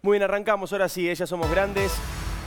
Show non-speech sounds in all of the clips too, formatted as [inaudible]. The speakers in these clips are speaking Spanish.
Muy bien, arrancamos. Ahora sí, ellas somos grandes.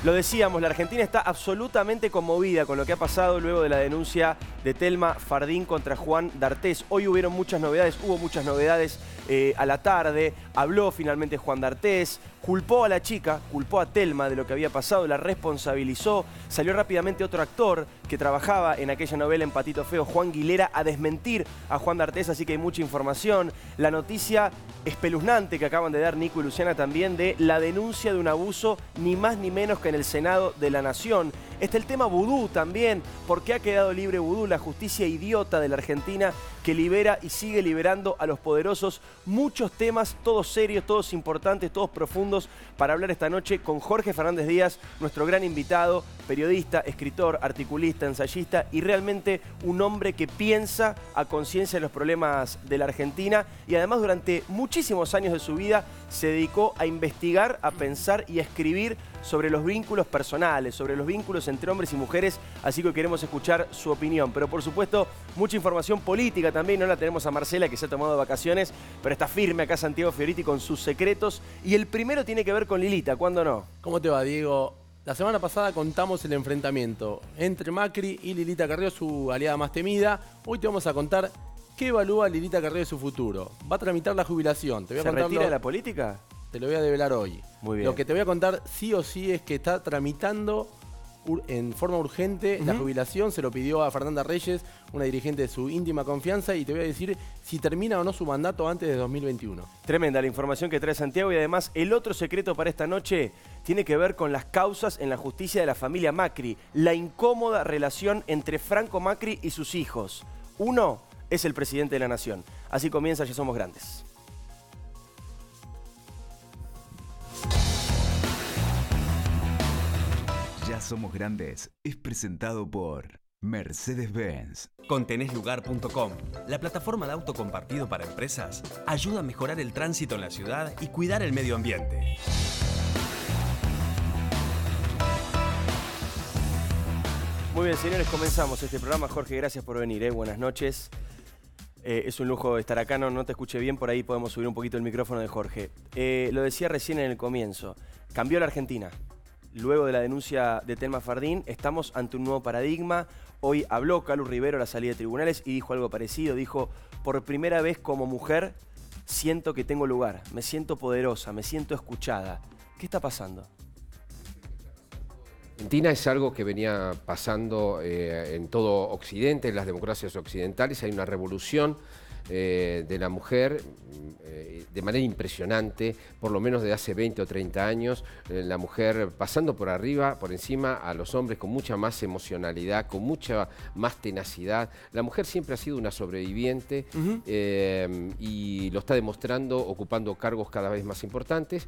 Lo decíamos, la Argentina está absolutamente conmovida con lo que ha pasado luego de la denuncia de Telma Fardín contra Juan D'Artés. Hoy hubieron muchas novedades, hubo muchas novedades eh, a la tarde. Habló finalmente Juan D'Artés, culpó a la chica, culpó a Telma de lo que había pasado, la responsabilizó. Salió rápidamente otro actor que trabajaba en aquella novela en Patito Feo, Juan Guilera, a desmentir a Juan D'Artés, así que hay mucha información. La noticia espeluznante que acaban de dar Nico y Luciana también de la denuncia de un abuso ni más ni menos que en el Senado de la Nación. Está el tema vudú también, porque ha quedado libre vudú, la justicia idiota de la Argentina que libera y sigue liberando a los poderosos. Muchos temas, todos serios, todos importantes, todos profundos, para hablar esta noche con Jorge Fernández Díaz, nuestro gran invitado, periodista, escritor, articulista, ensayista y realmente un hombre que piensa a conciencia de los problemas de la Argentina y además durante muchísimos años de su vida se dedicó a investigar, a pensar y a escribir sobre los vínculos personales, sobre los vínculos entre hombres y mujeres, así que queremos escuchar su opinión. Pero por supuesto, mucha información política también, no la tenemos a Marcela que se ha tomado vacaciones, pero está firme acá Santiago Fioriti con sus secretos. Y el primero tiene que ver con Lilita, ¿cuándo no? ¿Cómo te va, Diego? La semana pasada contamos el enfrentamiento entre Macri y Lilita Carrió, su aliada más temida. Hoy te vamos a contar qué evalúa Lilita Carrió de su futuro. Va a tramitar la jubilación. Te voy a ¿Se retira de la política? Te lo voy a develar hoy. Muy bien. Lo que te voy a contar sí o sí es que está tramitando en forma urgente la jubilación, se lo pidió a Fernanda Reyes, una dirigente de su íntima confianza, y te voy a decir si termina o no su mandato antes de 2021. Tremenda la información que trae Santiago y además el otro secreto para esta noche tiene que ver con las causas en la justicia de la familia Macri, la incómoda relación entre Franco Macri y sus hijos. Uno es el presidente de la nación. Así comienza Ya Somos Grandes. Somos Grandes es presentado por Mercedes-Benz. Conteneslugar.com, la plataforma de auto compartido para empresas, ayuda a mejorar el tránsito en la ciudad y cuidar el medio ambiente. Muy bien, señores, comenzamos este programa. Jorge, gracias por venir. ¿eh? Buenas noches. Eh, es un lujo estar acá, no, no te escuché bien, por ahí podemos subir un poquito el micrófono de Jorge. Eh, lo decía recién en el comienzo, cambió la Argentina luego de la denuncia de Telma Fardín, estamos ante un nuevo paradigma. Hoy habló Carlos Rivero a la salida de tribunales y dijo algo parecido. Dijo, por primera vez como mujer siento que tengo lugar, me siento poderosa, me siento escuchada. ¿Qué está pasando? Argentina es algo que venía pasando eh, en todo Occidente, en las democracias occidentales. Hay una revolución eh, de la mujer eh, de manera impresionante, por lo menos de hace 20 o 30 años, eh, la mujer pasando por arriba, por encima a los hombres con mucha más emocionalidad, con mucha más tenacidad. La mujer siempre ha sido una sobreviviente y lo está demostrando ocupando cargos cada vez más importantes.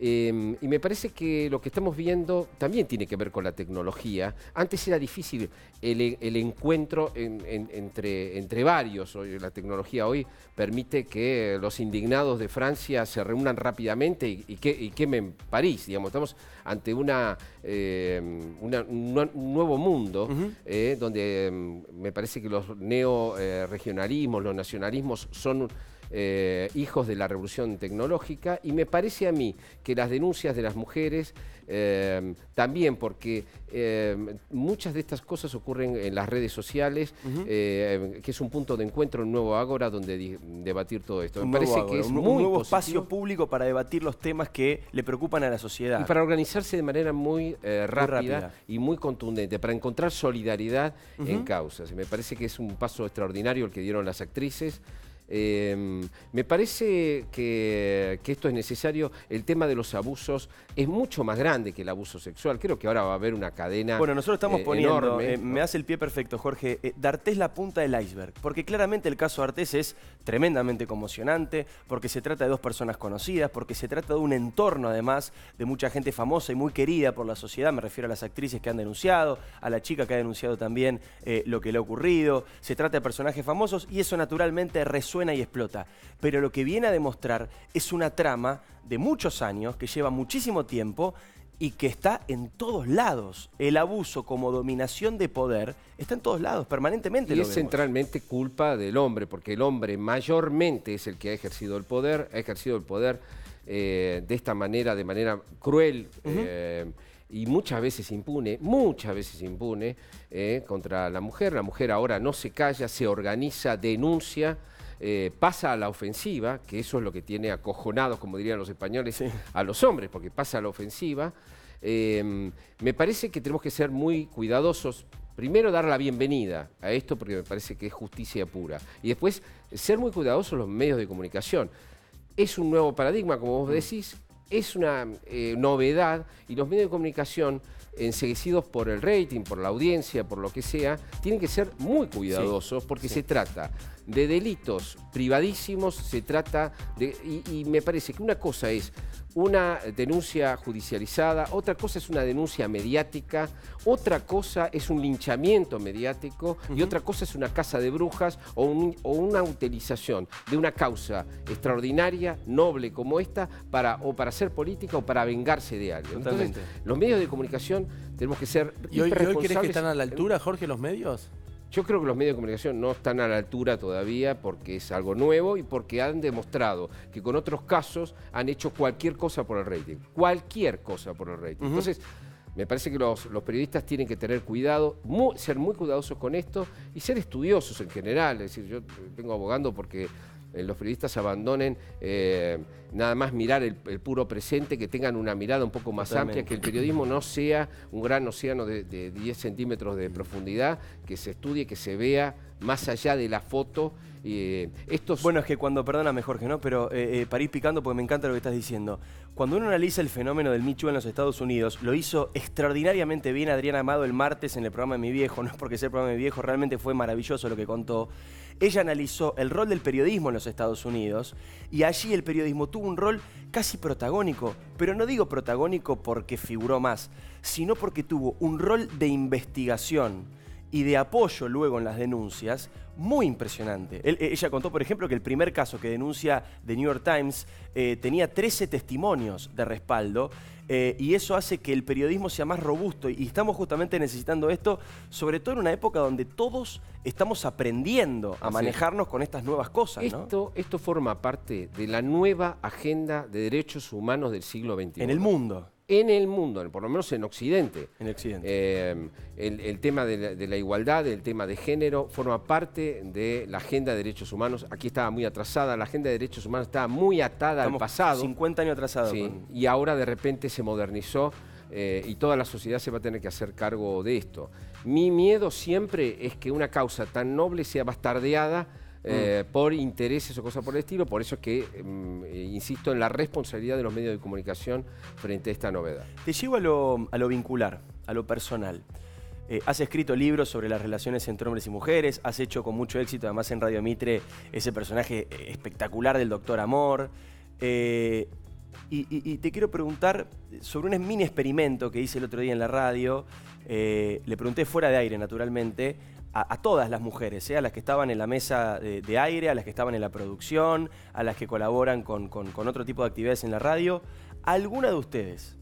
Em, y me parece que lo que estamos viendo también tiene que ver con la tecnología. Antes era difícil el, encuentro entre, entre varios. Hoy, la tecnología hoy permite que los indignados de Francia se reúnan rápidamente y, que, quemen París. Digamos. Estamos ante una, em, un, nuevo mundo eh, donde em, me parece que los neo-regionalismos, eh, los nacionalismos son eh, hijos de la revolución tecnológica y me parece a mí que las denuncias de las mujeres eh, también porque eh, muchas de estas cosas ocurren en las redes sociales, que es un punto de encuentro, un nuevo ágora donde debatir todo esto. Me parece que es un, nuevo espacio público para debatir los temas que le preocupan a la sociedad. Y para organizarse de manera muy, rápida, y muy contundente, para encontrar solidaridad en causas. Me parece que es un paso extraordinario el que dieron las actrices. Em, me parece que, esto es necesario. El tema de los abusos es mucho más grande que el abuso sexual. Creo que ahora va a haber una cadena. Bueno, nosotros estamos eh, poniendo, eh, me hace el pie perfecto, Jorge. Eh, D'Artés la punta del iceberg. Porque claramente el caso de Artés es tremendamente conmocionante, porque se trata de dos personas conocidas, porque se trata de un entorno además de mucha gente famosa y muy querida por la sociedad. Me refiero a las actrices que han denunciado, a la chica que ha denunciado también lo que le ha ocurrido. Se trata de personajes famosos y eso naturalmente resuelve y explota. Pero lo que viene a demostrar es una trama de muchos años, que lleva muchísimo tiempo y que está en todos lados. El abuso como dominación de poder está en todos lados, permanentemente. Y es centralmente culpa del hombre, porque el hombre mayormente es el que ha ejercido el poder, ha ejercido el poder eh, de esta manera, de manera cruel. eh, y muchas veces impune, muchas veces impune eh, contra la mujer. La mujer ahora no se calla, se organiza, denuncia, eh, pasa a la ofensiva, que eso es lo que tiene acojonados, como dirían los españoles, a los hombres, porque pasa a la ofensiva. Eh, me parece que tenemos que ser muy cuidadosos. Primero dar la bienvenida a esto porque me parece que es justicia pura. Y después ser muy cuidadosos los medios de comunicación. Es un nuevo paradigma, como vos decís, es una eh, novedad y los medios de comunicación, enseguecidos por el rating, por la audiencia, por lo que sea, tienen que ser muy cuidadosos porque se trata de delitos privadísimos, se trata de... Y, y me parece que una cosa es una denuncia judicializada, otra cosa es una denuncia mediática, otra cosa es un linchamiento mediático y otra cosa es una casa de brujas o, un- o una utilización de una causa extraordinaria, noble como esta, para, o para hacer política o para vengarse de alguien. Entonces, los medios de comunicación tenemos que ser ¿Y hoy, y hoy crees que están a la altura, Jorge, los medios? Yo creo que los medios de comunicación no están a la altura todavía porque es algo nuevo y porque han demostrado que con otros casos han hecho cualquier cosa por el rating. Cualquier cosa por el rating. Entonces, me parece que los, los periodistas tienen que tener cuidado, ser muy cuidadosos con esto y ser estudiosos en general. Es decir, yo vengo abogando porque eh, los periodistas abandonen eh, nada más mirar el, el puro presente, que tengan una mirada un poco más Totalmente. amplia, que el periodismo no sea un gran océano de, de 10 centímetros de profundidad, que se estudie, que se vea más allá de la foto. Eh, estos Bueno, es que cuando, perdóname Jorge, ¿no? Pero eh, eh, para ir picando, porque me encanta lo que estás diciendo. Cuando uno analiza el fenómeno del Too en los Estados Unidos, lo hizo extraordinariamente bien Adriana Amado el martes en el programa de Mi Viejo. No es porque sea el programa de Mi Viejo, realmente fue maravilloso lo que contó. Ella analizó el rol del periodismo en los Estados Unidos y allí el periodismo tuvo un rol casi protagónico. Pero no digo protagónico porque figuró más, sino porque tuvo un rol de investigación y de apoyo luego en las denuncias muy impresionante. Eh, ella contó, por ejemplo, que el primer caso que denuncia The New York Times eh, tenía 13 testimonios de respaldo eh, y eso hace que el periodismo sea más robusto y estamos justamente necesitando esto, sobre todo en una época donde todos estamos aprendiendo a Así es. manejarnos con estas nuevas cosas. ¿no? Esto, esto forma parte de la nueva agenda de derechos humanos del siglo XXI. En el mundo, En el mundo, por lo menos en Occidente. en Occidente. Eh, el, el tema de la, de la igualdad, el tema de género, forma parte de la agenda de derechos humanos. Aquí estaba muy atrasada, la agenda de derechos humanos estaba muy atada Estamos al pasado. 50 años atrasados. Sí, con- y ahora de repente se modernizó eh, y toda la sociedad se va a tener que hacer cargo de esto. Mi miedo siempre es que una causa tan noble sea bastardeada eh, por intereses o cosas por el estilo, por eso es que mm, eh, insisto en la responsabilidad de los medios de comunicación frente a esta novedad. Te llevo a lo, a lo vincular, a lo personal. Eh, has escrito libros sobre las relaciones entre hombres y mujeres, has hecho con mucho éxito, además en Radio Mitre, ese personaje eh, espectacular del Doctor Amor. Eh, y, y- y te quiero preguntar sobre un mini experimento que hice el otro día en la radio. Eh, le pregunté fuera de aire, naturalmente, a, todas las mujeres, ¿eh? a las que estaban en la mesa de, aire, a las que estaban en la producción, a las que colaboran con otro tipo de actividades en la radio. ¿Alguna de ustedes,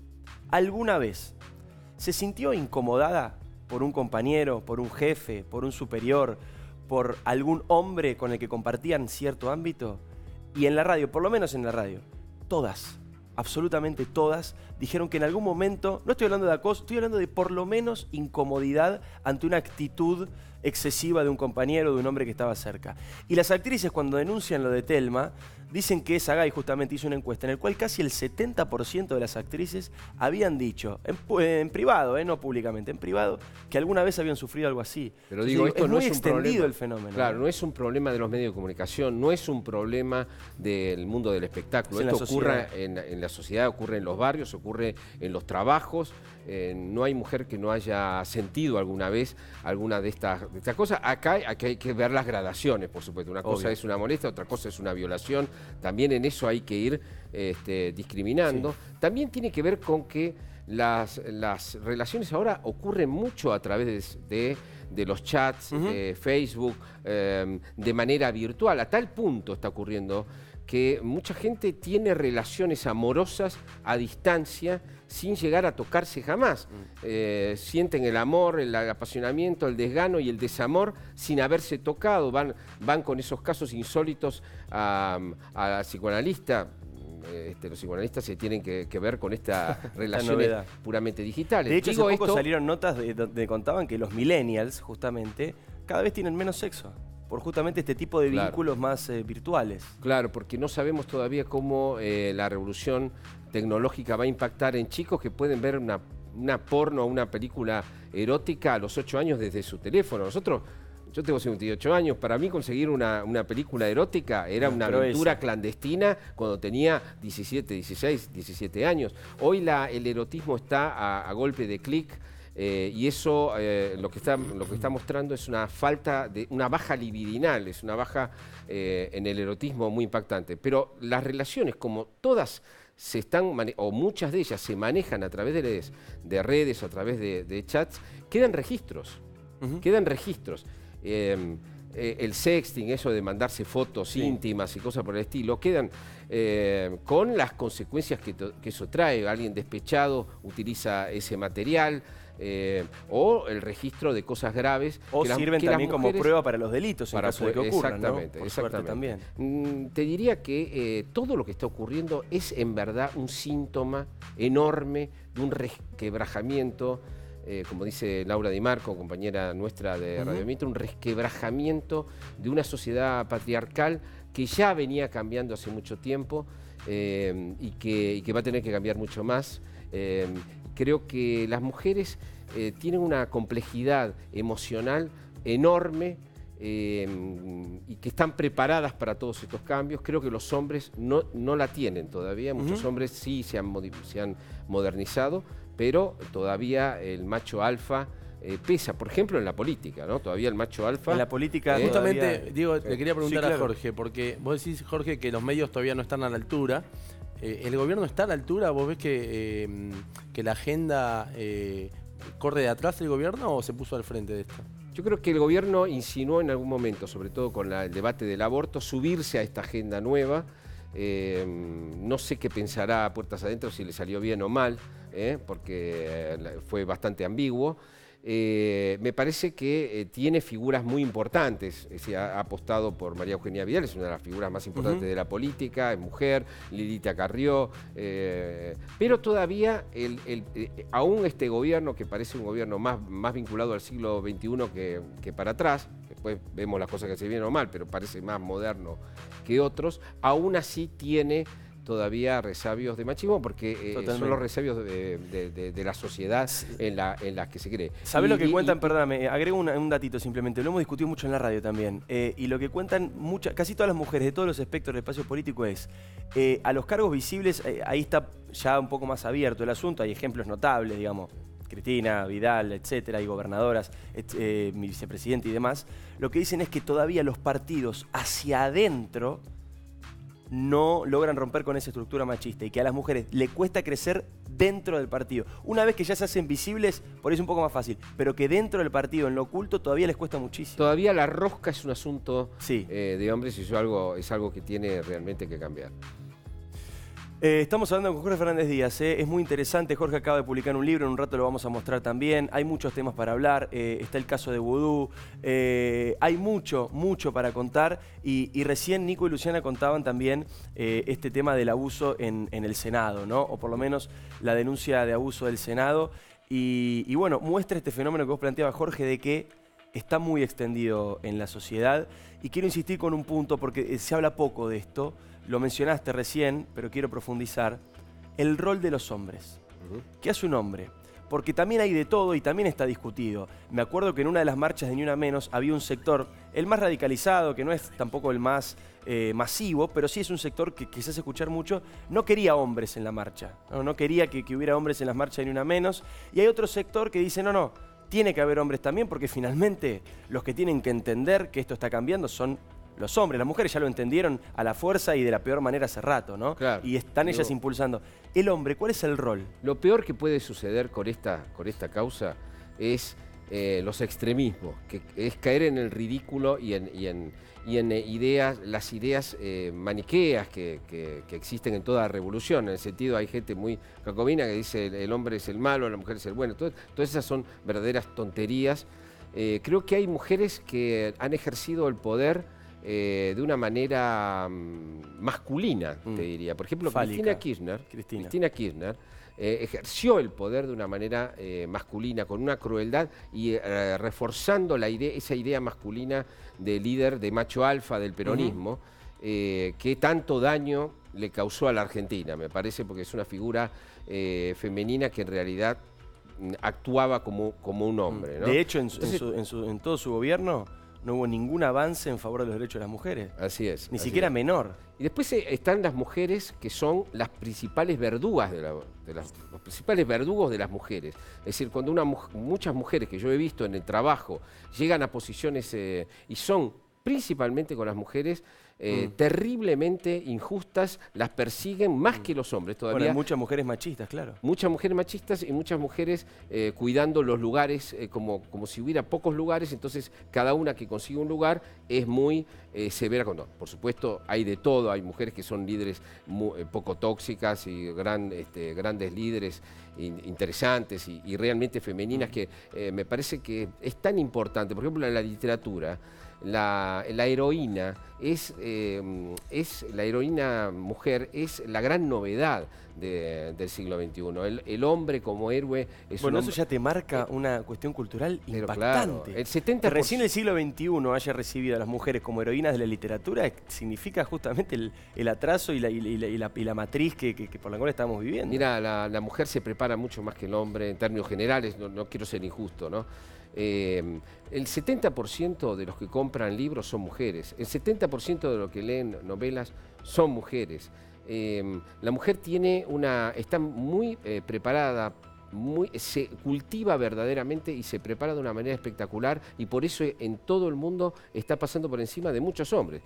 alguna vez, se sintió incomodada por un compañero, por un jefe, por un superior, por algún hombre con el que compartían cierto ámbito? Y en la radio, por lo menos en la radio, todas, absolutamente todas, dijeron que en algún momento, no estoy hablando de acoso, estoy hablando de por lo menos incomodidad ante una actitud excesiva de un compañero, de un hombre que estaba cerca. Y las actrices cuando denuncian lo de Telma, dicen que Sagay justamente hizo una encuesta en la cual casi el 70% de las actrices habían dicho, en, privado, eh, no públicamente, en privado, que alguna vez habían sufrido algo así. Pero Entonces digo, esto es no muy es un extendido problema. el fenómeno. Claro, no es un problema de los medios de comunicación, no es un problema del mundo del espectáculo. Es Esto ocurre en la sociedad, ocurre en los barrios, ocurre en los trabajos. Eh, no hay mujer que no haya sentido alguna vez alguna de estas, de estas cosas. Acá, hay- acá hay que ver las gradaciones, por supuesto. Una cosa es una molestia, otra cosa es una violación. También en eso hay que ir este, discriminando. También tiene que ver con que las, las relaciones ahora ocurren mucho a través de, de los chats, de Facebook, eh, de manera virtual. A tal punto está ocurriendo que mucha gente tiene relaciones amorosas a distancia sin llegar a tocarse jamás. Eh, sienten el amor, el apasionamiento, el desgano y el desamor sin haberse tocado. Van, van con esos casos insólitos a, a psicoanalista eh, este, los psicoanalistas se tienen que, que ver con estas [laughs] relaciones puramente digitales. De hecho, Digo hace poco esto- salieron notas de- donde contaban que los millennials, justamente, cada vez tienen menos sexo. Por justamente este tipo de Claro. vínculos más eh, virtuales. Claro, porque no sabemos todavía cómo eh, la revolución tecnológica va a impactar en chicos que pueden ver una, una porno o una película erótica a los 8 años desde su teléfono. Nosotros, yo tengo 58 años, para mí conseguir una, una película erótica era Una aventura clandestina cuando tenía 17, 16, 17 años. Hoy la, el erotismo está a, a golpe de clic. Eh, y eso eh, lo, que está, lo que está mostrando es una falta de una baja libidinal, es una baja eh, en el erotismo muy impactante. Pero las relaciones, como todas se están, o muchas de ellas se manejan a través de redes, de redes a través de, de chats, quedan registros. Quedan registros. Eh, el sexting, eso de mandarse fotos íntimas y cosas por el estilo, quedan eh, con las consecuencias que eso trae. Alguien despechado utiliza ese material. Eh, o el registro de cosas graves. O que sirven que también como prueba para los delitos en para caso de que ocurran, ¿no? exactamente, Por suerte exactamente. también. Mm, Te diría que eh, todo lo que está ocurriendo es en verdad un síntoma enorme de un resquebrajamiento, eh, como dice Laura Di Marco, compañera nuestra de Radio Mitre, un resquebrajamiento de una sociedad patriarcal que ya venía cambiando hace mucho tiempo eh, y, que, y que va a tener que cambiar mucho más. Eh, creo que las mujeres eh, tienen una complejidad emocional enorme eh, y que están preparadas para todos estos cambios. Creo que los hombres no, no la tienen todavía. Muchos hombres sí se han, modi- se han modernizado, pero todavía el macho alfa eh, pesa. Por ejemplo, en la política, ¿no? Todavía el macho alfa... En la política Eh, Justamente, todavía- digo, le quería preguntar Sí, claro. a Jorge, porque vos decís, Jorge, que los medios todavía no están a la altura. Eh, ¿El gobierno está a la altura? ¿Vos ves que, eh, que la agenda eh, corre de atrás del gobierno o se puso al frente de esto? Yo creo que el gobierno insinuó en algún momento, sobre todo con el debate del aborto, subirse a esta agenda nueva. Eh, no sé qué pensará a puertas adentro, si le salió bien o mal, ¿eh? porque fue bastante ambiguo. Eh, me parece que eh, tiene figuras muy importantes. Es decir, ha, ha apostado por María Eugenia Vidal, es una de las figuras más importantes de la política, es mujer, Lilita Carrió, eh, pero todavía el- el- aún este gobierno, que parece un gobierno más, más vinculado al siglo XXI que, que para atrás, después vemos las cosas que se vienen o mal, pero parece más moderno que otros, aún así tiene todavía resabios de machismo porque eh, son los resabios de, de- de- de la sociedad en la, en la que se cree. ¿Sabés Y- lo que y- cuentan? y- Perdóname, agrego una- un datito simplemente. Lo hemos discutido mucho en la radio también. Eh, y lo que cuentan muchas, casi todas las mujeres de todos los espectros del espacio político es eh, a los cargos visibles, eh, ahí está ya un poco más abierto el asunto. Hay ejemplos notables, digamos. Cristina, Vidal, etcétera, hay gobernadoras, eh, mi vicepresidente y demás. Lo que dicen es que todavía los partidos hacia adentro no logran romper con esa estructura machista y que a las mujeres le cuesta crecer dentro del partido. Una vez que ya se hacen visibles, por ahí es un poco más fácil, pero que dentro del partido, en lo oculto, todavía les cuesta muchísimo. Todavía la rosca es un asunto Sí. eh, de hombres y eso algo, es algo que tiene realmente que cambiar. Eh, estamos hablando con Jorge Fernández Díaz, eh, es muy interesante, Jorge acaba de publicar un libro, en un rato lo vamos a mostrar también, hay muchos temas para hablar, eh, está el caso de Vudú, hay mucho, mucho para contar y, recién Nico y Luciana contaban también este tema del abuso en, el Senado, ¿no? O por lo menos la denuncia de abuso del Senado. Y, bueno, muestra este fenómeno que vos planteabas Jorge de que está muy extendido en la sociedad. Y quiero insistir con un punto porque se habla poco de esto, lo mencionaste recién, pero quiero profundizar, el rol de los hombres. ¿Qué hace un hombre? Porque también hay de todo y también está discutido. Me acuerdo que en una de las marchas de Ni Una Menos había un sector, el más radicalizado, que no es tampoco el más eh, masivo, pero sí es un sector que, hace escuchar mucho, no quería hombres en la marcha. No, no quería que, que hubiera hombres en las marchas de Ni Una Menos. Y hay otro sector que dice, no, no, tiene que haber hombres también porque finalmente los que tienen que entender que esto está cambiando son los hombres. Las mujeres ya lo entendieron a la fuerza y de la peor manera hace rato, ¿no? Claro. Y están ellas Digo- impulsando. El hombre, ¿cuál es el rol? Lo peor que puede suceder con esta, con esta causa es eh, los extremismos, que es caer en el ridículo y en, y en- y en, eh, ideas, las ideas eh, maniqueas que, que- que existen en toda revolución. En el sentido, hay gente muy jacobina que dice el, el hombre es el malo, la mujer es el bueno. Todo- todas esas son verdaderas tonterías. Eh, creo que hay mujeres que han ejercido el poder eh, de una manera mm, masculina, Mm. te diría. Por ejemplo, Fálica. Cristina Kirchner, Cristina. Cristina Kirchner eh, ejerció el poder de una manera eh, masculina, con una crueldad y reforzando la idea, esa idea masculina de líder, de macho alfa del peronismo, que tanto daño le causó a la Argentina, me parece, porque es una figura femenina que en realidad mm, actuaba como, como un hombre. ¿no? De hecho, en, su- en Entonces, su- en su- en todo su gobierno no hubo ningún avance en favor de los derechos de las mujeres. Así es. Ni así siquiera es. menor. Y después eh, están las mujeres que son las principales verdugas de, la- de las, los principales verdugos de las mujeres. Es decir, cuando una, muchas mujeres que yo he visto en el trabajo llegan a posiciones eh, y son principalmente con las mujeres eh, Mm. terriblemente injustas, las persiguen más que los hombres Bueno, todavía. hay muchas mujeres machistas, claro. Muchas mujeres machistas y muchas mujeres eh, cuidando los lugares eh, como, como si hubiera pocos lugares, entonces cada una que consigue un lugar es muy severa con todo. Por supuesto, hay de todo, hay mujeres que son líderes mu- eh, poco tóxicas y gran, este, grandes líderes in- interesantes y, y realmente femeninas que eh, me parece que es tan importante. Por ejemplo, en la literatura, la, la heroína es, eh, es la heroína mujer es la gran novedad de- del siglo XXI. El, el hombre como héroe es Bueno, un eso ya te marca una cuestión cultural claro, impactante. el 70%. Que recién el siglo XXI haya recibido a las mujeres como heroínas de la literatura eh, significa justamente el, el atraso y la, y la- y la- y la matriz que, que- que por la cual estamos viviendo. Mira, la, la mujer se prepara mucho más que el hombre en términos generales, no, no quiero ser injusto, ¿no? Eh, el 70% de los que compran libros son mujeres, el 70% de los que leen novelas son mujeres. Eh, la mujer tiene una, está muy eh, preparada, muy, se cultiva verdaderamente y se prepara de una manera espectacular y por eso en todo el mundo está pasando por encima de muchos hombres.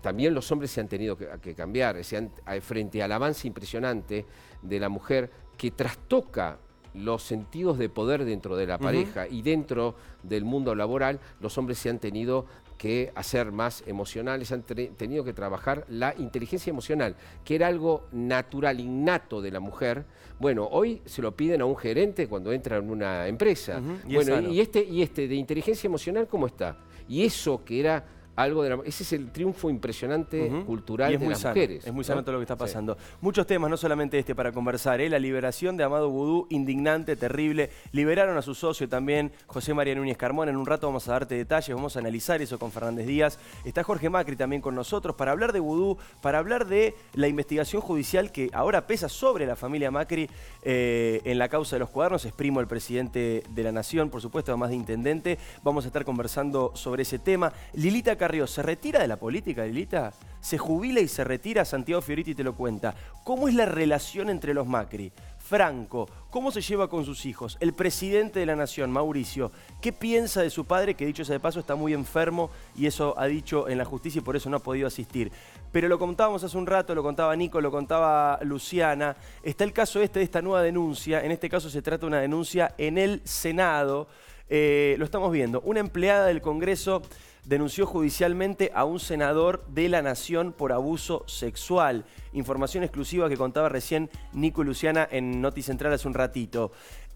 También los hombres se han tenido que, cambiar, se han- frente al avance impresionante de la mujer que trastoca los sentidos de poder dentro de la pareja y dentro del mundo laboral, los hombres se han tenido que hacer más emocionales, han tenido que trabajar la inteligencia emocional, que era algo natural, innato de la mujer. Bueno, hoy se lo piden a un gerente cuando entra en una empresa. Y bueno, y este, y este de inteligencia emocional, ¿cómo está? Y eso que era algo de la... Ese es el triunfo impresionante cultural Y es de muy las sano, mujeres. Es muy ¿no? sano todo lo que está Sí. pasando. Muchos temas, no solamente este para conversar. ¿eh? La liberación de Amado Vudú, indignante, terrible. Liberaron a su socio también, José María Núñez Carmón. En un rato vamos a darte detalles, vamos a analizar eso con Fernández Díaz. Está Jorge Macri también con nosotros para hablar de Vudú, para hablar de la investigación judicial que ahora pesa sobre la familia Macri eh, en la causa de los cuadernos. Es primo el presidente de la Nación, por supuesto, además de intendente. Vamos a estar conversando sobre ese tema. Lilita ¿se retira de la política, Lilita? Se jubila y se retira, Santiago Fioriti te lo cuenta. ¿Cómo es la relación entre los Macri? Franco, ¿cómo se lleva con sus hijos? El presidente de la Nación, Mauricio, ¿qué piensa de su padre, que dicho sea de paso está muy enfermo y eso ha dicho en la justicia y por eso no ha podido asistir? Pero lo contábamos hace un rato, lo contaba Nico, lo contaba Luciana. Está el caso este de esta nueva denuncia. En este caso se trata de una denuncia en el Senado. Eh, lo estamos viendo. Una empleada del Congreso denunció judicialmente a un senador de la Nación por abuso sexual. Información exclusiva que contaba recién Nico y Luciana en Noti Central hace un ratito.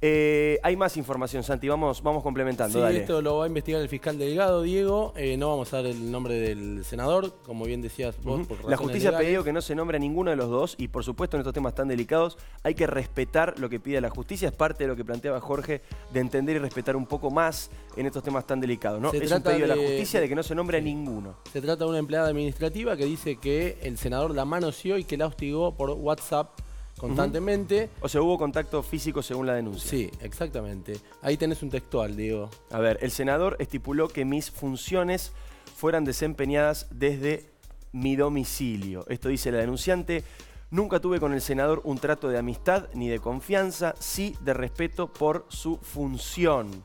Eh, hay más información, Santi, vamos, vamos complementando. Sí, dale. esto lo va a investigar el fiscal Delgado, Diego. Eh, no vamos a dar el nombre del senador, como bien decías vos. Ujú. por La justicia ha pedido que no se nombre a ninguno de los dos y por supuesto en estos temas tan delicados hay que respetar lo que pide la justicia. Es parte de lo que planteaba Jorge de entender y respetar un poco más en estos temas tan delicados. ¿no? Se Es un pedido de la justicia de que no se nombre a ninguno. Se trata de una empleada administrativa que dice que el senador la manoseó y que la hostigó por WhatsApp constantemente. O sea, hubo contacto físico según la denuncia. Sí, exactamente. Ahí tenés un textual, Diego. A ver, el senador estipuló que mis funciones fueran desempeñadas desde mi domicilio. Esto dice la denunciante. Nunca tuve con el senador un trato de amistad ni de confianza, sí de respeto por su función.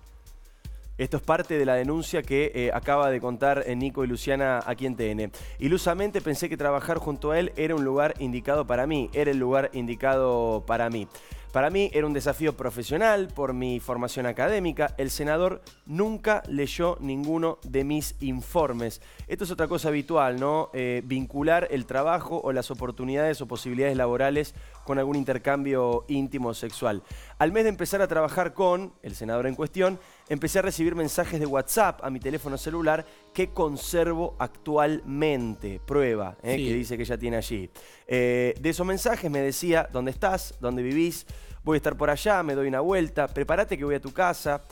Esto es parte de la denuncia que eh, acaba de contar eh, Nico y Luciana aquí en TN. Ilusamente pensé que trabajar junto a él era un lugar indicado para mí, era el lugar indicado para mí. Para mí era un desafío profesional por mi formación académica. El senador nunca leyó ninguno de mis informes. Esto es otra cosa habitual, ¿no? Eh, vincular el trabajo o las oportunidades o posibilidades laborales con algún intercambio íntimo sexual. Al mes de empezar a trabajar con el senador en cuestión, empecé a recibir mensajes de WhatsApp a mi teléfono celular que conservo actualmente. Prueba, eh, Sí. que dice que ella tiene allí. Eh, de esos mensajes me decía, ¿dónde estás? ¿Dónde vivís? Voy a estar por allá, me doy una vuelta, prepárate que voy a tu casa.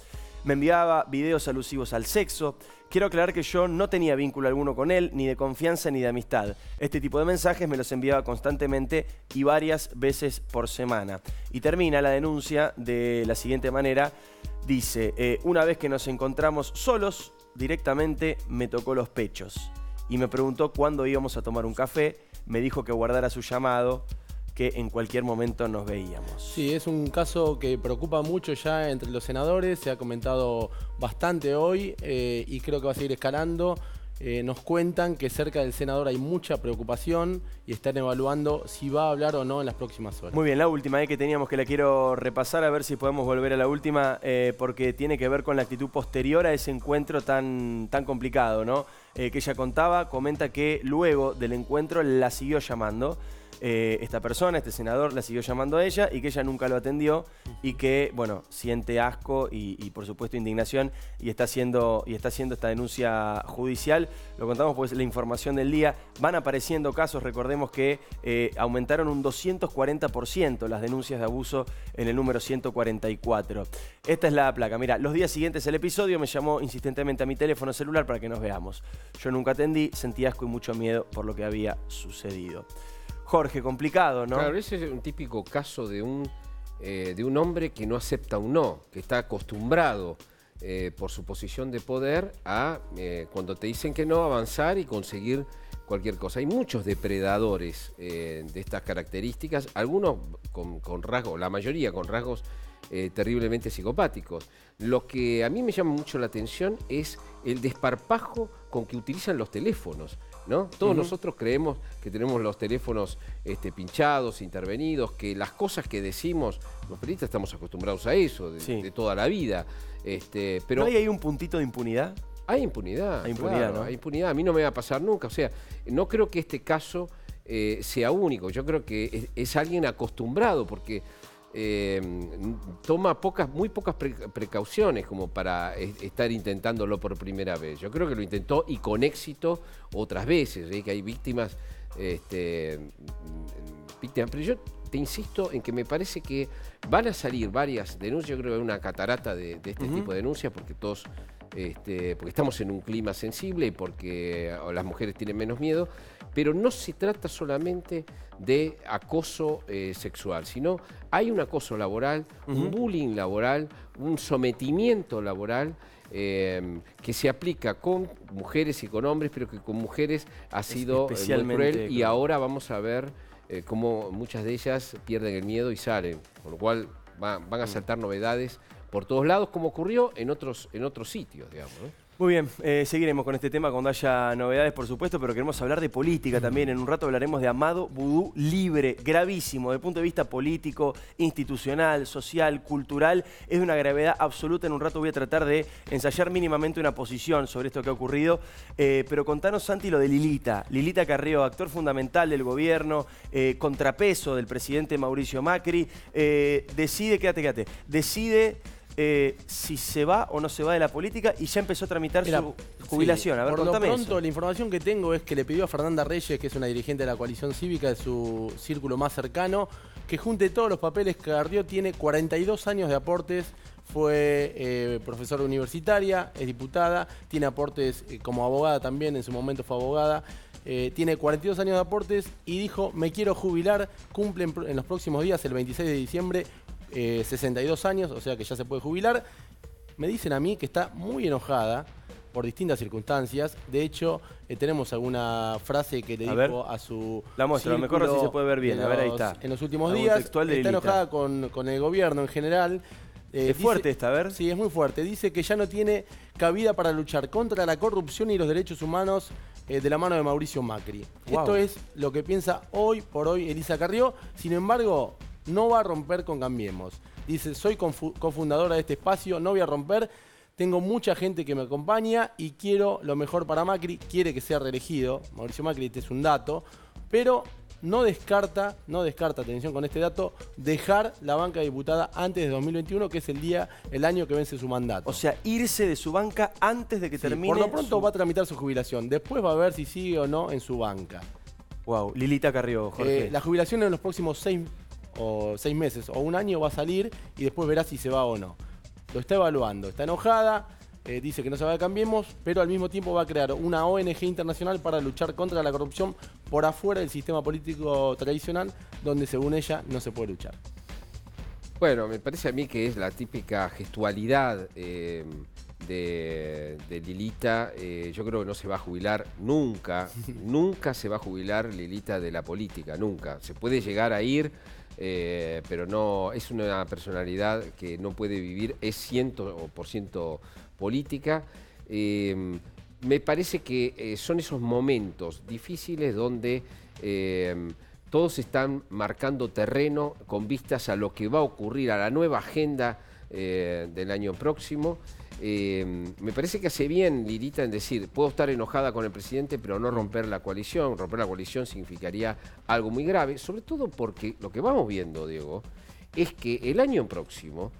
Me enviaba videos alusivos al sexo. Quiero aclarar que yo no tenía vínculo alguno con él, ni de confianza ni de amistad. Este tipo de mensajes me los enviaba constantemente y varias veces por semana. Y termina la denuncia de la siguiente manera. Dice, eh, una vez que nos encontramos solos, directamente me tocó los pechos y me preguntó cuándo íbamos a tomar un café. Me dijo que guardara su llamado, que en cualquier momento nos veíamos. Sí, es un caso que preocupa mucho ya entre los senadores, se ha comentado bastante hoy eh, y creo que va a seguir escalando. Eh, nos cuentan que cerca del senador hay mucha preocupación y están evaluando si va a hablar o no en las próximas horas. Muy bien, la última eh, que teníamos que la quiero repasar a ver si podemos volver a la última eh, porque tiene que ver con la actitud posterior a ese encuentro tan, tan complicado, ¿no? Eh, que ella contaba, comenta que luego del encuentro la siguió llamando. Eh, esta persona, este senador, la siguió llamando a ella y que ella nunca lo atendió y que, bueno, siente asco y, por supuesto indignación y está, haciendo, y está haciendo esta denuncia judicial. Lo contamos pues la información del día. Van apareciendo casos, recordemos que eh, aumentaron un 240% las denuncias de abuso en el número 144. Esta es la placa. Mira, los días siguientes al episodio me llamó insistentemente a mi teléfono celular para que nos veamos. Yo nunca atendí, sentí asco y mucho miedo por lo que había sucedido. Jorge, complicado, ¿no? Claro, ese es un típico caso de un, eh, de un hombre que no acepta un no, que está acostumbrado eh, por su posición de poder a, eh, cuando te dicen que no, avanzar y conseguir cualquier cosa. Hay muchos depredadores de estas características, algunos con, con rasgos, la mayoría con rasgos terriblemente psicopáticos. Lo que a mí me llama mucho la atención es el desparpajo con que utilizan los teléfonos. ¿No? Todos nosotros creemos que tenemos los teléfonos este, pinchados, intervenidos, que las cosas que decimos, los periodistas estamos acostumbrados a eso de, Sí. de toda la vida. Este, pero ¿No hay ahí un puntito de impunidad? hay impunidad. Hay impunidad, claro, ¿no? Hay impunidad. A mí no me va a pasar nunca. O sea, no creo que este caso eh, sea único. Yo creo que es, es alguien acostumbrado porque eh, toma pocas, muy pocas pre- precauciones como para estar intentándolo por primera vez. Yo creo que lo intentó y con éxito otras veces. ¿eh? Que hay víctimas, este, víctimas. Pero yo te insisto en que me parece que van a salir varias denuncias. Yo creo que hay una catarata de, de este tipo de denuncias porque todos este, porque estamos en un clima sensible y porque las mujeres tienen menos miedo, pero no se trata solamente de acoso eh, sexual, sino hay un acoso laboral, un bullying laboral, un sometimiento laboral eh, que se aplica con mujeres y con hombres, pero que con mujeres ha sido eh, muy cruel y ahora vamos a ver eh, cómo muchas de ellas pierden el miedo y salen, con lo cual va- van a saltar novedades por todos lados, como ocurrió en otros, en otros sitios, digamos. ¿no? Muy bien, eh, seguiremos con este tema cuando haya novedades, por supuesto, pero queremos hablar de política también. En un rato hablaremos de Amado Vudú Libre, gravísimo, desde el punto de vista político, institucional, social, cultural. Es de una gravedad absoluta. En un rato voy a tratar de ensayar mínimamente una posición sobre esto que ha ocurrido. Eh, pero contanos, Santi, lo de Lilita. Lilita Carrió, actor fundamental del gobierno, eh, contrapeso del presidente Mauricio Macri. decide, quédate, quédate, decide eh, si se va o no se va de la política y ya empezó a tramitar Mira, su jubilación. sí, a ver, por lo pronto, eso. la información que tengo es que le pidió a Fernanda Reyes, que es una dirigente de la coalición cívica de su círculo más cercano, que junte todos los papeles que Carrió tiene 42 años de aportes. Fue eh, profesora universitaria, es diputada, tiene aportes eh, como abogada también, en su momento fue abogada. eh, tiene 42 años de aportes y dijo, me quiero jubilar, cumple en los próximos días, el 26 de diciembre, eh, 62 años, o sea que ya se puede jubilar. Me dicen a mí que está muy enojada por distintas circunstancias. De hecho, eh, tenemos alguna frase que le A dijo ver. a su. La muestra, lo mejor círculo se puede ver bien. en A ver, ahí los- está. En los últimos días. está enojada con, con el gobierno en general. Eh, Es fuerte esta, a ver. Sí, es muy fuerte. Dice que ya no tiene cabida para luchar contra la corrupción y los derechos humanos eh, de la mano de Mauricio Macri. Wow. Esto es lo que piensa hoy por hoy Elisa Carrió. Sin embargo, no va a romper con Cambiemos. Dice, soy cofundadora de este espacio, no voy a romper. Tengo mucha gente que me acompaña y quiero lo mejor para Macri. Quiere que sea reelegido. Mauricio Macri, este es un dato. Pero no descarta, no descarta, atención con este dato, dejar la banca diputada antes de 2021, que es el día, el año que vence su mandato. O sea, irse de su banca antes de que Sí, termine. por lo pronto su- va a tramitar su jubilación. Después va a ver si sigue o no en su banca. Wow, Lilita Carrió, Jorge. Eh, la jubilación en los próximos seis, o seis meses o un año va a salir y después verá si se va o no. Lo está evaluando, está enojada, eh, dice que no se va a Cambiemos, pero al mismo tiempo va a crear una ONG internacional para luchar contra la corrupción por afuera del sistema político tradicional, donde según ella no se puede luchar. Bueno, me parece a mí que es la típica gestualidad eh, de, de Lilita. Eh, yo creo que no se va a jubilar nunca, [laughs] nunca se va a jubilar Lilita de la política, nunca. Se puede llegar a ir, eh, pero no, es una personalidad que no puede vivir, es ciento por ciento política. Eh, me parece que eh, son esos momentos difíciles donde eh, todos están marcando terreno con vistas a lo que va a ocurrir, a la nueva agenda eh, del año próximo. Eh, me parece que hace bien Lirita en decir, puedo estar enojada con el presidente, pero no romper la coalición. Romper la coalición significaría algo muy grave, sobre todo porque lo que vamos viendo, Diego, es que el año próximo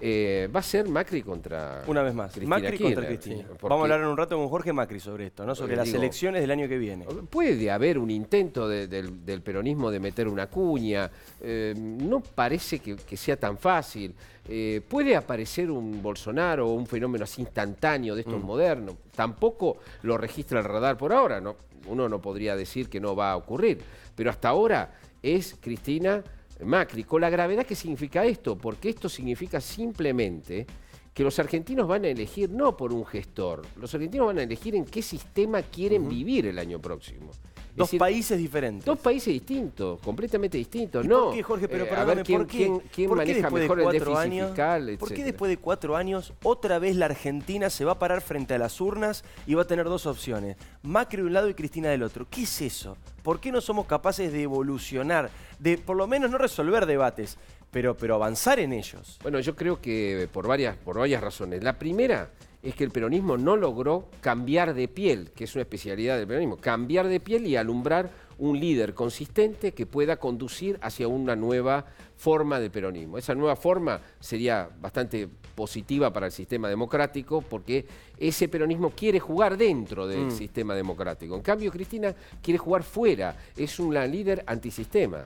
eh, va a ser Macri contra Una vez más. Cristina Macri contra Cristina. sí, Vamos a hablar en un rato con Jorge Macri sobre esto, ¿no? Sobre Eh, las digo- elecciones del año que viene. Puede haber un intento de- del, del peronismo de meter una cuña, eh, no parece que, que sea tan fácil. Eh, puede aparecer un Bolsonaro o un fenómeno así instantáneo de estos modernos. Tampoco lo registra el radar por ahora, ¿no? uno no podría decir que no va a ocurrir. Pero hasta ahora es Cristina Macri, con la gravedad que significa esto, porque esto significa simplemente que los argentinos van a elegir no por un gestor, los argentinos van a elegir en qué sistema quieren vivir el año próximo. Dos decir, países diferentes. Dos países distintos, completamente distintos. ¿Y no, por qué, Jorge? Pero eh, a perdóname, ver quién, ¿por qué, quién- quién por qué maneja después de mejor el cuatro déficit años, fiscal, ¿Por qué después de cuatro años otra vez la Argentina se va a parar frente a las urnas y va a tener dos opciones? Macri de un lado y Cristina del otro. ¿Qué es eso? ¿Por qué no somos capaces de evolucionar? De por lo menos no resolver debates, pero, pero avanzar en ellos. Bueno, yo creo que por varias, por varias razones. La primera es que el peronismo no logró cambiar de piel, que es una especialidad del peronismo, cambiar de piel y alumbrar un líder consistente que pueda conducir hacia una nueva forma de peronismo. Esa nueva forma sería bastante positiva para el sistema democrático porque ese peronismo quiere jugar dentro del sistema democrático. En cambio, Cristina quiere jugar fuera, es una líder antisistema.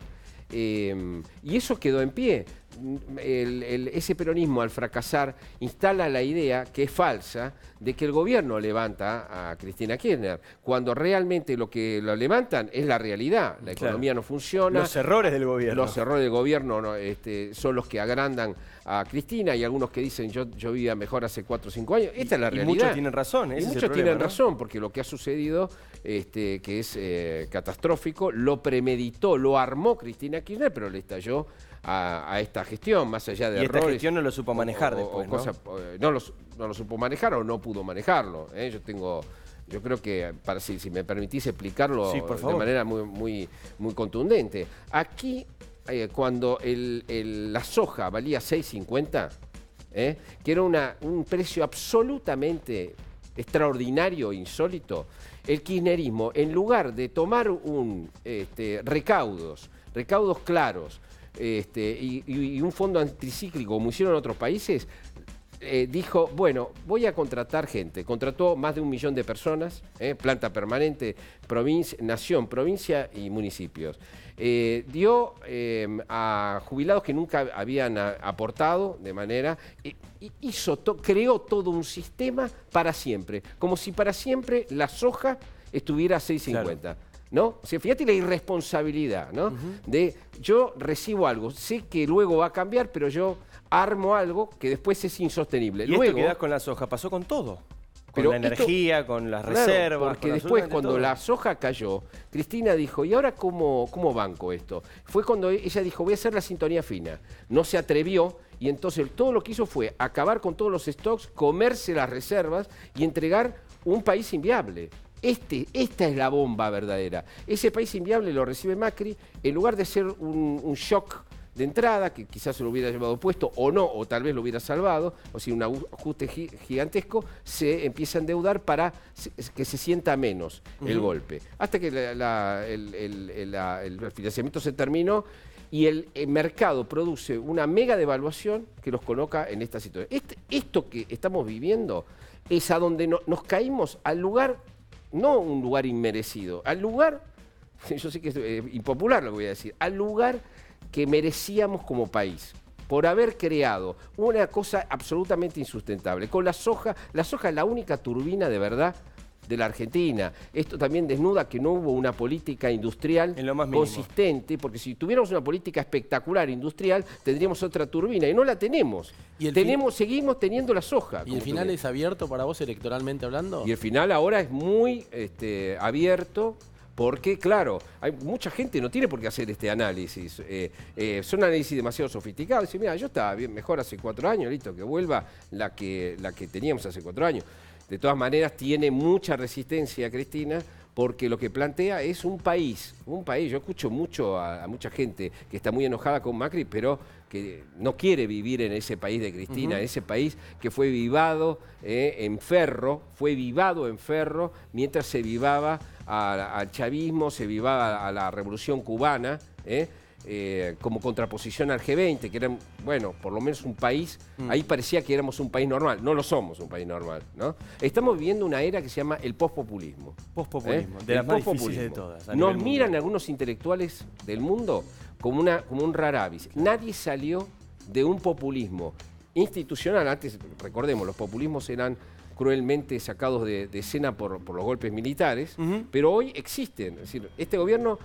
Eh, y eso quedó en pie. El- el- ese peronismo al fracasar instala la idea, que es falsa, de que el gobierno levanta a Cristina Kirchner, cuando realmente lo que lo levantan es la realidad. La Claro. economía no funciona. Los errores del gobierno. Los errores del gobierno no, este, son los que agrandan a Cristina y algunos que dicen yo, yo vivía mejor hace 4 o 5 años. Esta es la y realidad. muchos tienen razón, ese Y es el muchos problema, tienen ¿no? razón, porque lo que ha sucedido, este, que es eh, catastrófico, lo premeditó, lo armó Cristina Kirchner, pero le estalló a, a esta gestión, más allá de Y esta errores. gestión no lo supo manejar o- después, o ¿no? no, lo, su- no lo supo manejar o no pudo manejarlo. ¿eh? Yo tengo... Yo creo que, para, si, si me permitís explicarlo Sí, de manera muy, muy, muy contundente. Aquí, eh, cuando el- el- la soja valía 6.50, ¿eh? que era una- un precio absolutamente extraordinario, insólito, el kirchnerismo, en lugar de tomar un, este, recaudos, recaudos claros, este, y, un fondo anticíclico, como hicieron otros países, eh, dijo, bueno, voy a contratar gente. Contrató más de un millón de personas, eh, planta permanente, provincia, nación, provincia y municipios. Eh, dio eh, a jubilados que nunca habían aportado de manera, hizo to- creó todo un sistema para siempre, como si para siempre la soja estuviera a 6.50. ¿No? O sea, fíjate la irresponsabilidad, ¿no? De yo recibo algo, sé que luego va a cambiar, pero yo armo algo que después es insostenible. Y luego, esto con la soja pasó con todo. Con Pero la esto- energía, con las Claro, reservas. porque con después cuando todo. la soja cayó, Cristina dijo, ¿y ahora cómo, cómo banco esto? Fue cuando ella dijo, voy a hacer la sintonía fina. No se atrevió y entonces todo lo que hizo fue acabar con todos los stocks, comerse las reservas y entregar un país inviable. Este, esta es la bomba verdadera. Ese país inviable lo recibe Macri, en lugar de ser un, un shock de entrada, que quizás se lo hubiera llevado puesto o no, o tal vez lo hubiera salvado, o si un ajuste gi- gigantesco, se empieza a endeudar para que se sienta menos el golpe. Hasta que la- la- el, el- el- la- el financiamiento se terminó y el, el mercado produce una mega devaluación que los coloca en esta situación. Este- esto que estamos viviendo es a donde no- nos caímos al lugar, no un lugar inmerecido, al lugar, [laughs] yo sé que es eh, impopular lo que voy a decir, al lugar que merecíamos como país por haber creado una cosa absolutamente insustentable. Con la soja, la soja es la única turbina de verdad de la Argentina. Esto también desnuda que no hubo una política industrial En lo más mínimo. consistente, porque si tuviéramos una política espectacular industrial, tendríamos otra turbina y no la tenemos. ¿Y el fin- tenemos seguimos teniendo la soja. ¿Y el final es abierto para vos electoralmente hablando? Y el final ahora es muy este, abierto. Porque, claro, hay mucha gente no tiene por qué hacer este análisis. Eh, eh, son análisis demasiado sofisticados. Dice, mira, yo estaba bien mejor hace cuatro años, listo, que vuelva la que, la que teníamos hace cuatro años. De todas maneras, tiene mucha resistencia Cristina porque lo que plantea es un país, un país. Yo escucho mucho a, a mucha gente que está muy enojada con Macri, pero que no quiere vivir en ese país de Cristina, en ese país que fue vivado eh, en ferro, fue vivado en ferro mientras se vivaba al chavismo, se vivaba a la revolución cubana. eh, eh, como contraposición al G20, que era, bueno, por lo menos un país, ahí parecía que éramos un país normal, no lo somos un país normal, ¿no? Estamos viviendo una era que se llama el pospopulismo. Pospopulismo, ¿eh? de las más difíciles de todas. Nos miran algunos intelectuales del mundo como, una, como un raravis. Nadie salió de un populismo institucional. Antes, recordemos, los populismos eran cruelmente sacados de, de escena por, por los golpes militares, pero hoy existen. Es decir, este gobierno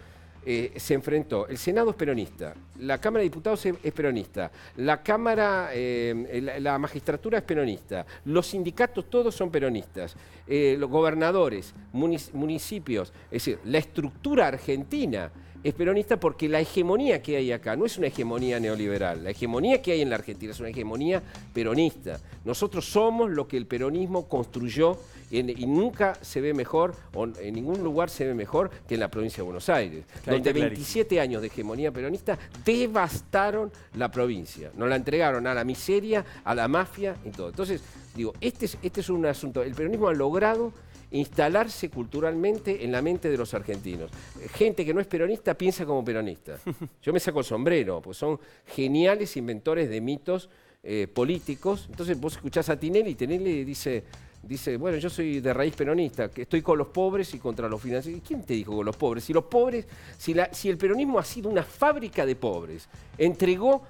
eh, se enfrentó, el Senado es peronista, la Cámara de Diputados es, peronista, la Cámara, eh, la, magistratura es peronista, los sindicatos todos son peronistas, eh, los gobernadores, munic- municipios, es decir, la estructura argentina es peronista porque la hegemonía que hay acá no es una hegemonía neoliberal, la hegemonía que hay en la Argentina es una hegemonía peronista. Nosotros somos lo que el peronismo construyó en- y nunca se ve mejor, o en ningún lugar se ve mejor que en la provincia de Buenos Aires, donde está clarísimo. 27 años de hegemonía peronista devastaron la provincia, nos la entregaron a la miseria, a la mafia y todo. Entonces, digo, este es, este es un asunto, el peronismo ha logrado instalarse culturalmente en la mente de los argentinos. Gente que no es peronista piensa como peronista. [laughs] Yo me saco el sombrero, pues son geniales inventores de mitos eh, políticos. Entonces vos escuchás a Tinelli y Tinelli dice, dice, bueno, yo soy de raíz peronista, que estoy con los pobres y contra los financieros. ¿Y ¿Quién te dijo con los pobres? Si los pobres, si, la- si el peronismo ha sido una fábrica de pobres, entregó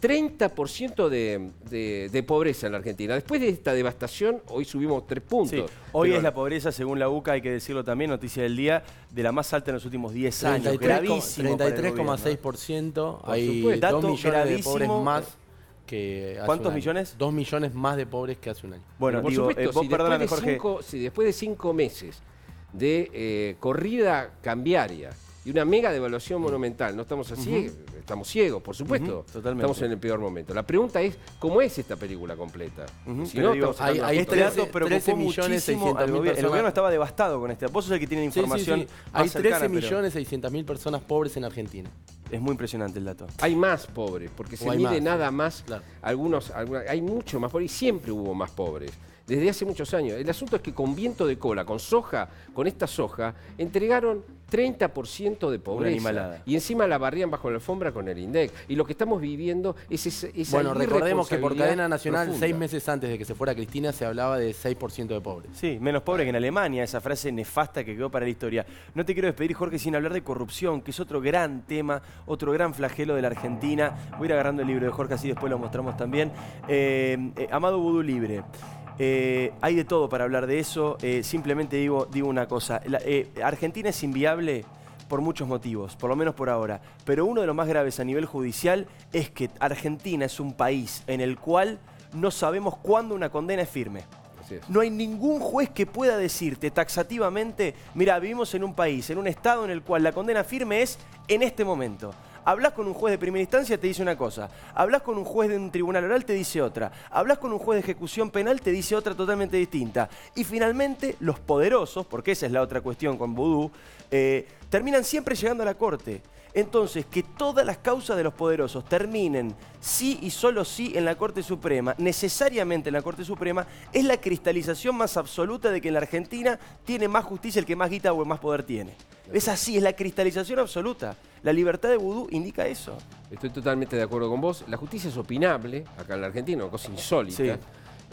30% de, de- de pobreza en la Argentina. Después de esta devastación, hoy subimos tres puntos. Sí, hoy Pero es la pobreza, según la UCA, hay que decirlo también, noticia del día, de la más alta en los últimos 10 años. 33,6%. Gravísimo para el gobierno. 33,6%. Por Hay supuesto. 2 Dato millones de gravísimo. pobres más que hace ¿Cuántos un año. millones? 2 millones más de pobres que hace un año. Bueno, por digo, supuesto, eh, vos si, perdóname, después de Jorge. cinco, si después de cinco meses de eh, corrida cambiaria y una mega devaluación monumental, no estamos así, estamos ciegos, por supuesto. Ujú, totalmente. Estamos en el peor momento. La pregunta es, ¿cómo es esta película completa? Ujú, si pero no, digo, hay- hay Este dato 13 preocupó 13 millones muchísimo 600 al gobierno. El personas. gobierno estaba devastado con este. Vos sos el que tiene Sí, sí, información sí. más Hay cercana, 13 pero millones 600 mil personas pobres en Argentina. Es muy impresionante el dato. Hay más pobres, porque se O hay mide más, nada sí, más. claro. Algunos, alguna- hay mucho más pobres y siempre hubo más pobres. Desde hace muchos años. El asunto es que con viento de cola, con soja, con esta soja, entregaron 30% de pobreza. animalada. Y encima la barrían bajo la alfombra con el INDEC. Y lo que estamos viviendo es ese- esa Bueno, recordemos que por cadena nacional, profunda. seis meses antes de que se fuera Cristina, se hablaba de 6% de pobres. Sí, menos pobre que en Alemania, esa frase nefasta que quedó para la historia. No te quiero despedir, Jorge, sin hablar de corrupción, que es otro gran tema, otro gran flagelo de la Argentina. Voy a ir agarrando el libro de Jorge, así después lo mostramos también. Eh, eh, Amado Vudú Libre. Eh, hay de todo para hablar de eso. Eh, simplemente digo, digo una cosa. La- eh, Argentina es inviable por muchos motivos, por lo menos por ahora. Pero uno de los más graves a nivel judicial es que Argentina es un país en el cual no sabemos cuándo una condena es firme. No hay ningún juez que pueda decirte taxativamente, mira, vivimos en un país, en un estado en el cual la condena firme es en este momento. Hablas con un juez de primera instancia, te dice una cosa. Hablas con un juez de un tribunal oral, te dice otra. Hablas con un juez de ejecución penal, te dice otra totalmente distinta. Y finalmente, los poderosos, porque esa es la otra cuestión con Vudú, eh, terminan siempre llegando a la corte. Entonces, que todas las causas de los poderosos terminen sí y solo sí en la Corte Suprema, necesariamente en la Corte Suprema, es la cristalización más absoluta de que en la Argentina tiene más justicia el que más guita o más poder tiene. Es así, es la cristalización absoluta. La libertad de vudú indica eso. Estoy totalmente de acuerdo con vos. La justicia es opinable, acá en la Argentina, una cosa insólita. Sí.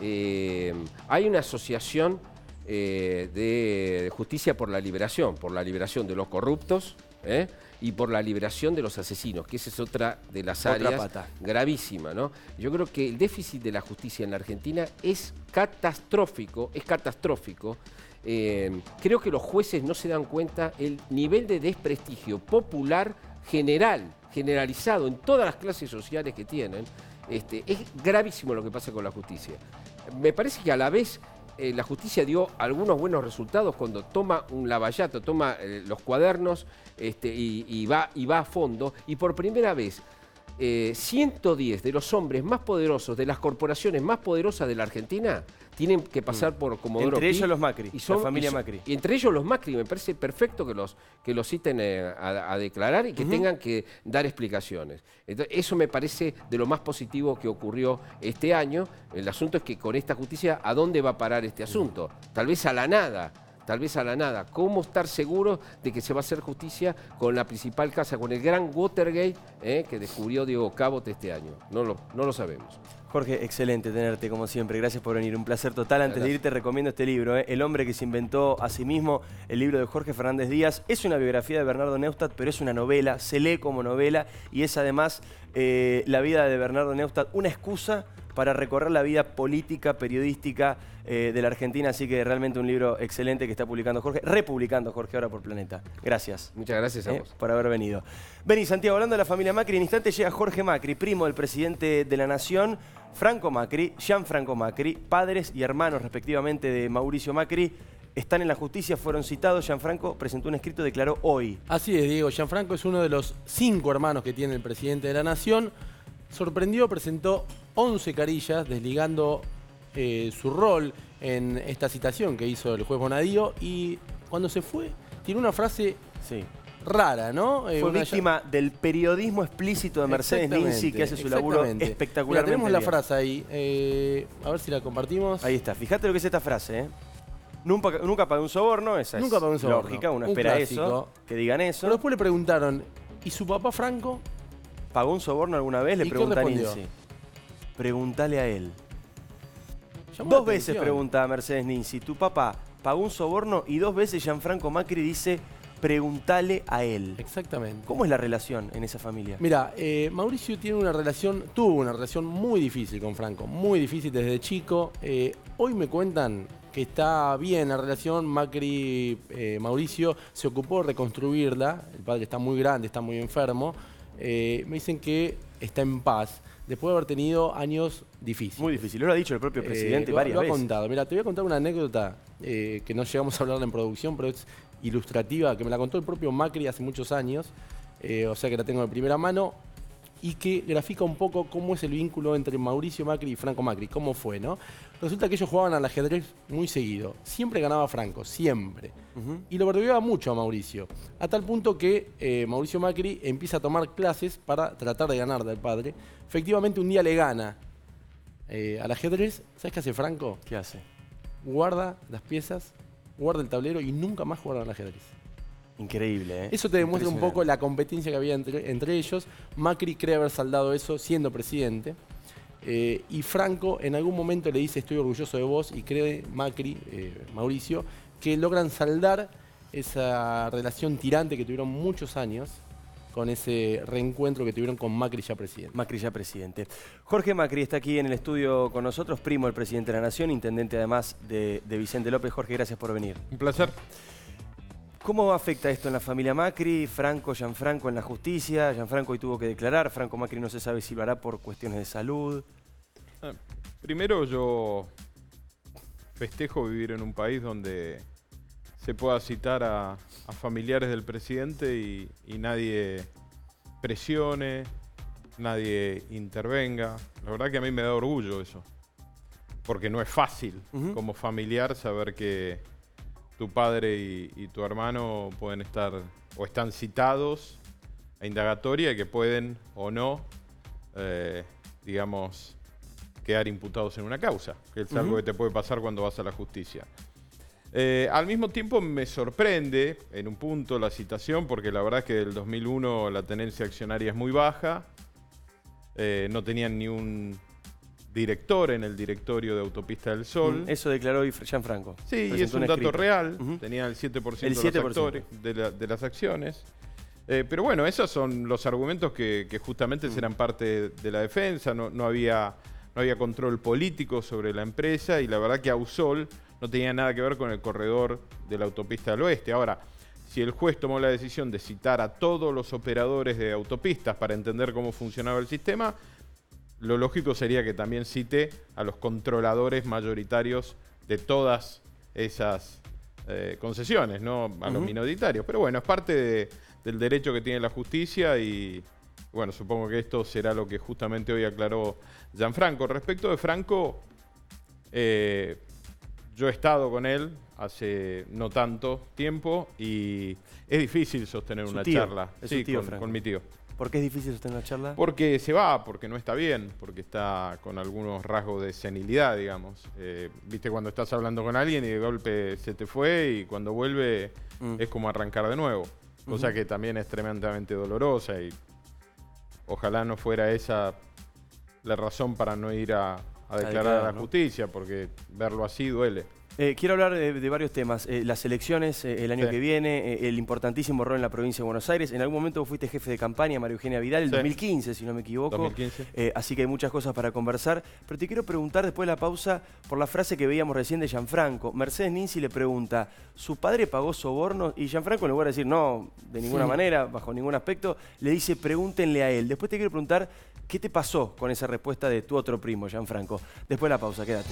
Eh, hay una asociación eh, de justicia por la liberación, por la liberación de los corruptos ¿eh? Y por la liberación de los asesinos, que esa es otra de las Otra áreas pata. gravísima. ¿no? Yo creo que el déficit de la justicia en la Argentina es catastrófico, es catastrófico. Eh, creo que los jueces no se dan cuenta el nivel de desprestigio popular general, generalizado en todas las clases sociales que tienen. Este, es gravísimo lo que pasa con la justicia. Me parece que a la vez eh, la justicia dio algunos buenos resultados cuando toma un lavallato, toma eh, los cuadernos este, y, y va, y va a fondo. Y por primera vez, eh, 110 de los hombres más poderosos, de las corporaciones más poderosas de la Argentina, tienen que pasar por Comodoro Mm. Entre Pi ellos los Macri, la familia y son- Macri. Y entre ellos los Macri, me parece perfecto que los, que los citen eh, a, a declarar y que tengan que dar explicaciones. Entonces, eso me parece de lo más positivo que ocurrió este año. El asunto es que con esta justicia, ¿a dónde va a parar este asunto? Tal vez a la nada. Tal vez a la nada. ¿Cómo estar seguro de que se va a hacer justicia con la principal casa, con el gran Watergate eh, que descubrió Diego Cabot este año? No lo, no lo sabemos. Jorge, excelente tenerte como siempre. Gracias por venir. Un placer total. Antes de Gracias. irte recomiendo este libro, ¿eh? El hombre que se inventó a sí mismo, el libro de Jorge Fernández Díaz. Es una biografía de Bernardo Neustadt, pero es una novela, se lee como novela y es además eh, la vida de Bernardo Neustadt una excusa para recorrer la vida política, periodística eh, de la Argentina. Así que realmente un libro excelente que está publicando Jorge, republicando Jorge ahora por Planeta. Gracias. Muchas gracias a eh, vos. por haber venido. Beni, Santiago, hablando de la familia Macri, en instante llega Jorge Macri, primo del presidente de la Nación, Franco Macri, Gianfranco Macri, padres y hermanos respectivamente de Mauricio Macri, están en la justicia, fueron citados. Gianfranco presentó un escrito, declaró hoy. Así es, Diego. Gianfranco es uno de los cinco hermanos que tiene el presidente de la Nación. Sorprendió, presentó 11 carillas, desligando eh, su rol en esta citación que hizo el juez Bonadío. Y cuando se fue, tiene una frase Sí. rara, ¿no? Eh, Fue víctima del periodismo explícito de Mercedes Ninzi, que hace su laburo. Mira, tenemos la bien. frase ahí. Eh, a ver si la compartimos. Ahí está. Fíjate lo que es esta frase, ¿eh? Nunca, nunca pagué un soborno, esa Nunca es pagué un soborno. lógica, uno Un espera clásico. eso, que digan eso. Pero después le preguntaron, ¿y su papá Franco? ¿Pagó un soborno alguna vez? Le ¿Y qué pregunta a respondió? Ninzi. Pregúntale a él. Llamó la Dos veces atención. pregunta a Mercedes Ninzi, ¿tu papá pagó un soborno? Y dos veces Gianfranco Macri dice, pregúntale a él. Exactamente. ¿Cómo es la relación en esa familia? Mira, eh, Mauricio tiene una relación, tuvo una relación muy difícil con Franco, muy difícil desde chico. Eh, hoy me cuentan que está bien la relación, Macri, eh, Mauricio se ocupó de reconstruirla, el padre está muy grande, está muy enfermo. Eh, me dicen que está en paz, después de haber tenido años difíciles. Muy difícil, lo ha dicho el propio Eh, presidente lo, varias lo ha veces. contado. Mira, te voy a contar una anécdota que no llegamos a hablarla en producción, pero es ilustrativa, que me la contó el propio Macri hace muchos años, o sea que la tengo de primera mano, y que grafica un poco cómo es el vínculo entre Mauricio Macri y Franco Macri, cómo fue, ¿no? Resulta que ellos jugaban al ajedrez muy seguido. Siempre ganaba Franco, siempre. Y lo verdeaba mucho a Mauricio. A tal punto que eh, Mauricio Macri empieza a tomar clases para tratar de ganar del padre. Efectivamente, un día le gana eh, al ajedrez. ¿Sabes qué hace Franco? ¿Qué hace? Guarda las piezas, guarda el tablero y nunca más juega al ajedrez. Increíble, ¿eh? Eso te demuestra un poco la competencia que había entre, entre ellos. Macri cree haber saldado eso siendo presidente. Eh, y Franco en algún momento le dice estoy orgulloso de vos y cree Macri, eh, Mauricio, que logran saldar esa relación tirante que tuvieron muchos años con ese reencuentro que tuvieron con Macri ya presidente. Macri ya presidente. Jorge Macri está aquí en el estudio con nosotros, primo del presidente de la Nación, intendente además de, de Vicente López. Jorge, gracias por venir. Un placer. ¿Cómo afecta esto en la familia Macri? Franco, Gianfranco en la justicia. Gianfranco hoy tuvo que declarar. Franco Macri no se sabe si lo hará por cuestiones de salud. Ah, Primero yo festejo vivir en un país donde se pueda citar a, a familiares del presidente y, y nadie presione, nadie intervenga. La verdad que a mí me da orgullo eso, porque no es fácil como familiar saber que tu padre y, y tu hermano pueden estar o están citados a indagatoria y que pueden o no, eh, digamos, quedar imputados en una causa, que es algo que te puede pasar cuando vas a la justicia. Eh, al mismo tiempo me sorprende en un punto la citación, porque la verdad es que del 2001 la tenencia accionaria es muy baja, eh, no tenían ni un director en el directorio de Autopista del Sol. Eso declaró hoy Gianfranco. Sí, y es un un dato real. Tenía el 7%, El de, 7%. Los actores, de, la- de las acciones. Eh, pero bueno, esos son los argumentos que, que justamente serán parte de la defensa. No, no había, no había control político sobre la empresa y la verdad que Ausol no tenía nada que ver con el corredor de la autopista del oeste. Ahora, si el juez tomó la decisión de citar a todos los operadores de autopistas para entender cómo funcionaba el sistema, lo lógico sería que también cite a los controladores mayoritarios de todas esas eh, concesiones, no a los minoritarios. Pero bueno, es parte de- del derecho que tiene la justicia y bueno, supongo que esto será lo que justamente hoy aclaró Gianfranco. Respecto de Franco, eh, yo he estado con él hace no tanto tiempo y es difícil sostener Su una tío, charla sí, con mi tío. ¿Por qué es difícil sostener una charla? Porque se va, porque no está bien, porque está con algunos rasgos de senilidad, digamos. Eh, Viste cuando estás hablando con alguien y de golpe se te fue y cuando vuelve Mm. es como arrancar de nuevo. Cosa que también es tremendamente dolorosa y ojalá no fuera esa la razón para no ir a, a declarar a la ¿no? justicia, porque verlo así duele. Eh, quiero hablar de, de varios temas. Eh, las elecciones eh, el año Sí. que viene, eh, el importantísimo rol en la provincia de Buenos Aires. En algún momento vos fuiste jefe de campaña, María Eugenia Vidal, el Sí. 2015, si no me equivoco. 2015. Eh, así que hay muchas cosas para conversar. Pero te quiero preguntar después de la pausa por la frase que veíamos recién de Gianfranco. Mercedes Ninzi le pregunta, ¿su padre pagó sobornos? Y Gianfranco en lugar de decir, no, de ninguna manera, bajo ningún aspecto, le dice, pregúntenle a él. Después te quiero preguntar, ¿qué te pasó con esa respuesta de tu otro primo, Gianfranco? Después de la pausa, quédate.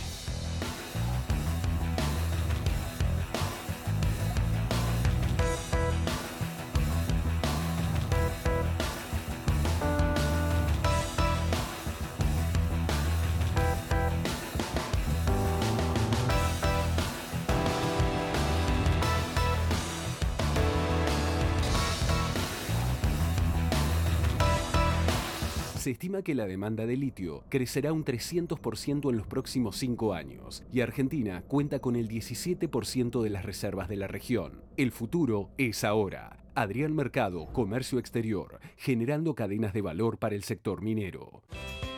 Se estima que la demanda de litio crecerá un 300% en los próximos cinco años y Argentina cuenta con el 17% de las reservas de la región. El futuro es ahora. Adrián Mercado, Comercio Exterior, generando cadenas de valor para el sector minero.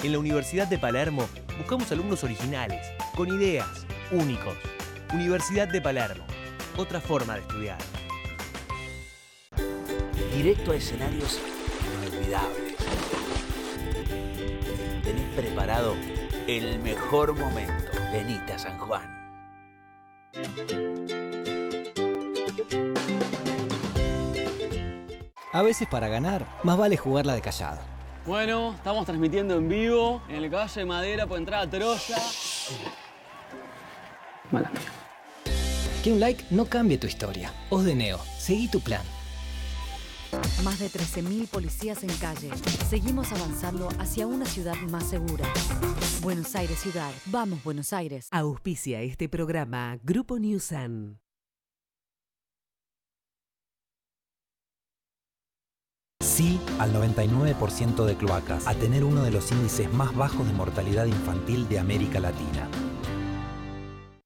En la Universidad de Palermo buscamos alumnos originales, con ideas, únicos. Universidad de Palermo, otra forma de estudiar. Directo a escenarios inolvidables. Preparado el mejor momento. Venite a San Juan. A veces para ganar, más vale jugarla de callado. Bueno, estamos transmitiendo en vivo en el caballo de madera por entrada a Troya. Mala. Que un like no cambie tu historia. Os de Neo, seguí tu plan. Más de 13.000 policías en calle. Seguimos avanzando hacia una ciudad más segura. Buenos Aires Ciudad. Vamos, Buenos Aires. Auspicia este programa Grupo Newsan. Sí al 99% de cloacas, a tener uno de los índices más bajos de mortalidad infantil de América Latina.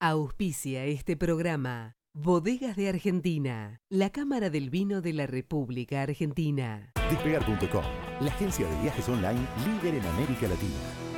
Auspicia este programa Bodegas de Argentina, la Cámara del Vino de la República Argentina. Despegar.com, la agencia de viajes online líder en América Latina.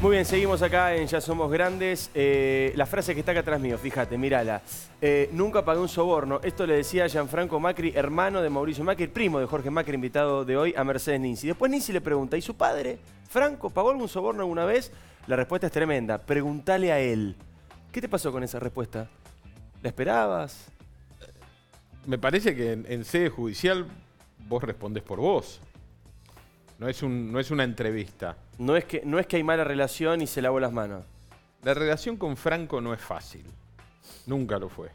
Muy bien, seguimos acá en Ya Somos Grandes. Eh, la frase que está acá atrás mío, fíjate, mírala. Eh, nunca pagué un soborno. Esto le decía Gianfranco Macri, hermano de Mauricio Macri, primo de Jorge Macri, invitado de hoy a Mercedes Ninzi. Después Ninzi le pregunta, ¿y su padre, Franco, pagó algún soborno alguna vez? La respuesta es tremenda. Pregúntale a él. ¿Qué te pasó con esa respuesta? ¿La esperabas? Me parece que en, en sede judicial vos respondés por vos. No es, un, no es una entrevista. No es, que, no es que hay mala relación y se lavó las manos. La relación con Franco no es fácil. Nunca lo fue.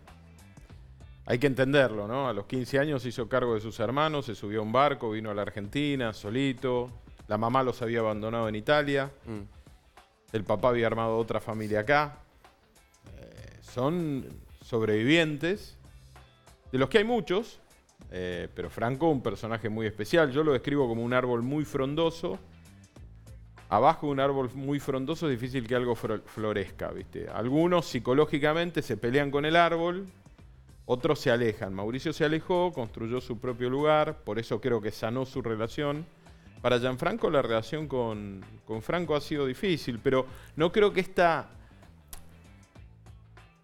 Hay que entenderlo, ¿no? A los 15 años se hizo cargo de sus hermanos, se subió a un barco, vino a la Argentina solito. La mamá los había abandonado en Italia. El papá había armado otra familia acá. Eh, son sobrevivientes, de los que hay muchos, eh, pero Franco un personaje muy especial. Yo lo describo como un árbol muy frondoso. Abajo de un árbol muy frondoso es difícil que algo florezca, ¿viste? Algunos psicológicamente se pelean con el árbol, otros se alejan. Mauricio se alejó, construyó su propio lugar, por eso creo que sanó su relación. Para Gianfranco la relación con, con Franco ha sido difícil, pero no creo que esta,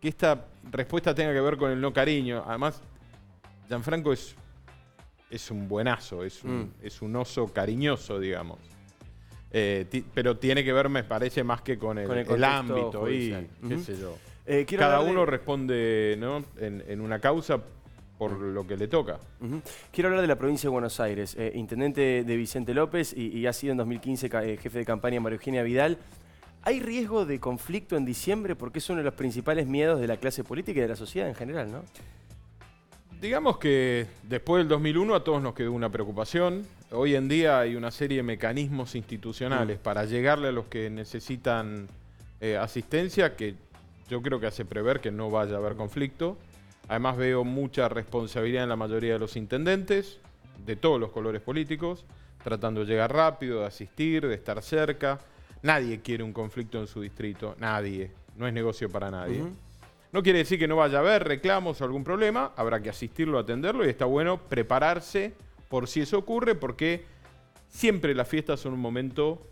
que esta respuesta tenga que ver con el no cariño. Además, Gianfranco es, es un buenazo, es un, Mm. es un oso cariñoso, digamos. Eh, ti- pero tiene que ver, me parece, más que con el, Con el ámbito y qué sé yo. Eh, Cada uno responde ¿no? en, en una causa por lo que le toca. Quiero hablar de la provincia de Buenos Aires. Eh, intendente de Vicente López y, y ha sido en 2015 ca- eh, jefe de campaña María Eugenia Vidal. ¿Hay riesgo de conflicto en diciembre? Porque es uno de los principales miedos de la clase política y de la sociedad en general, ¿no? Digamos que después del 2001 a todos nos quedó una preocupación. Hoy en día hay una serie de mecanismos institucionales Mm. para llegarle a los que necesitan eh, asistencia que yo creo que hace prever que no vaya a haber conflicto. Además veo mucha responsabilidad en la mayoría de los intendentes, de todos los colores políticos, tratando de llegar rápido, de asistir, de estar cerca. Nadie quiere un conflicto en su distrito, nadie. No es negocio para nadie. No quiere decir que no vaya a haber reclamos o algún problema, habrá que asistirlo, atenderlo y está bueno prepararse por si eso ocurre porque siempre las fiestas son un momento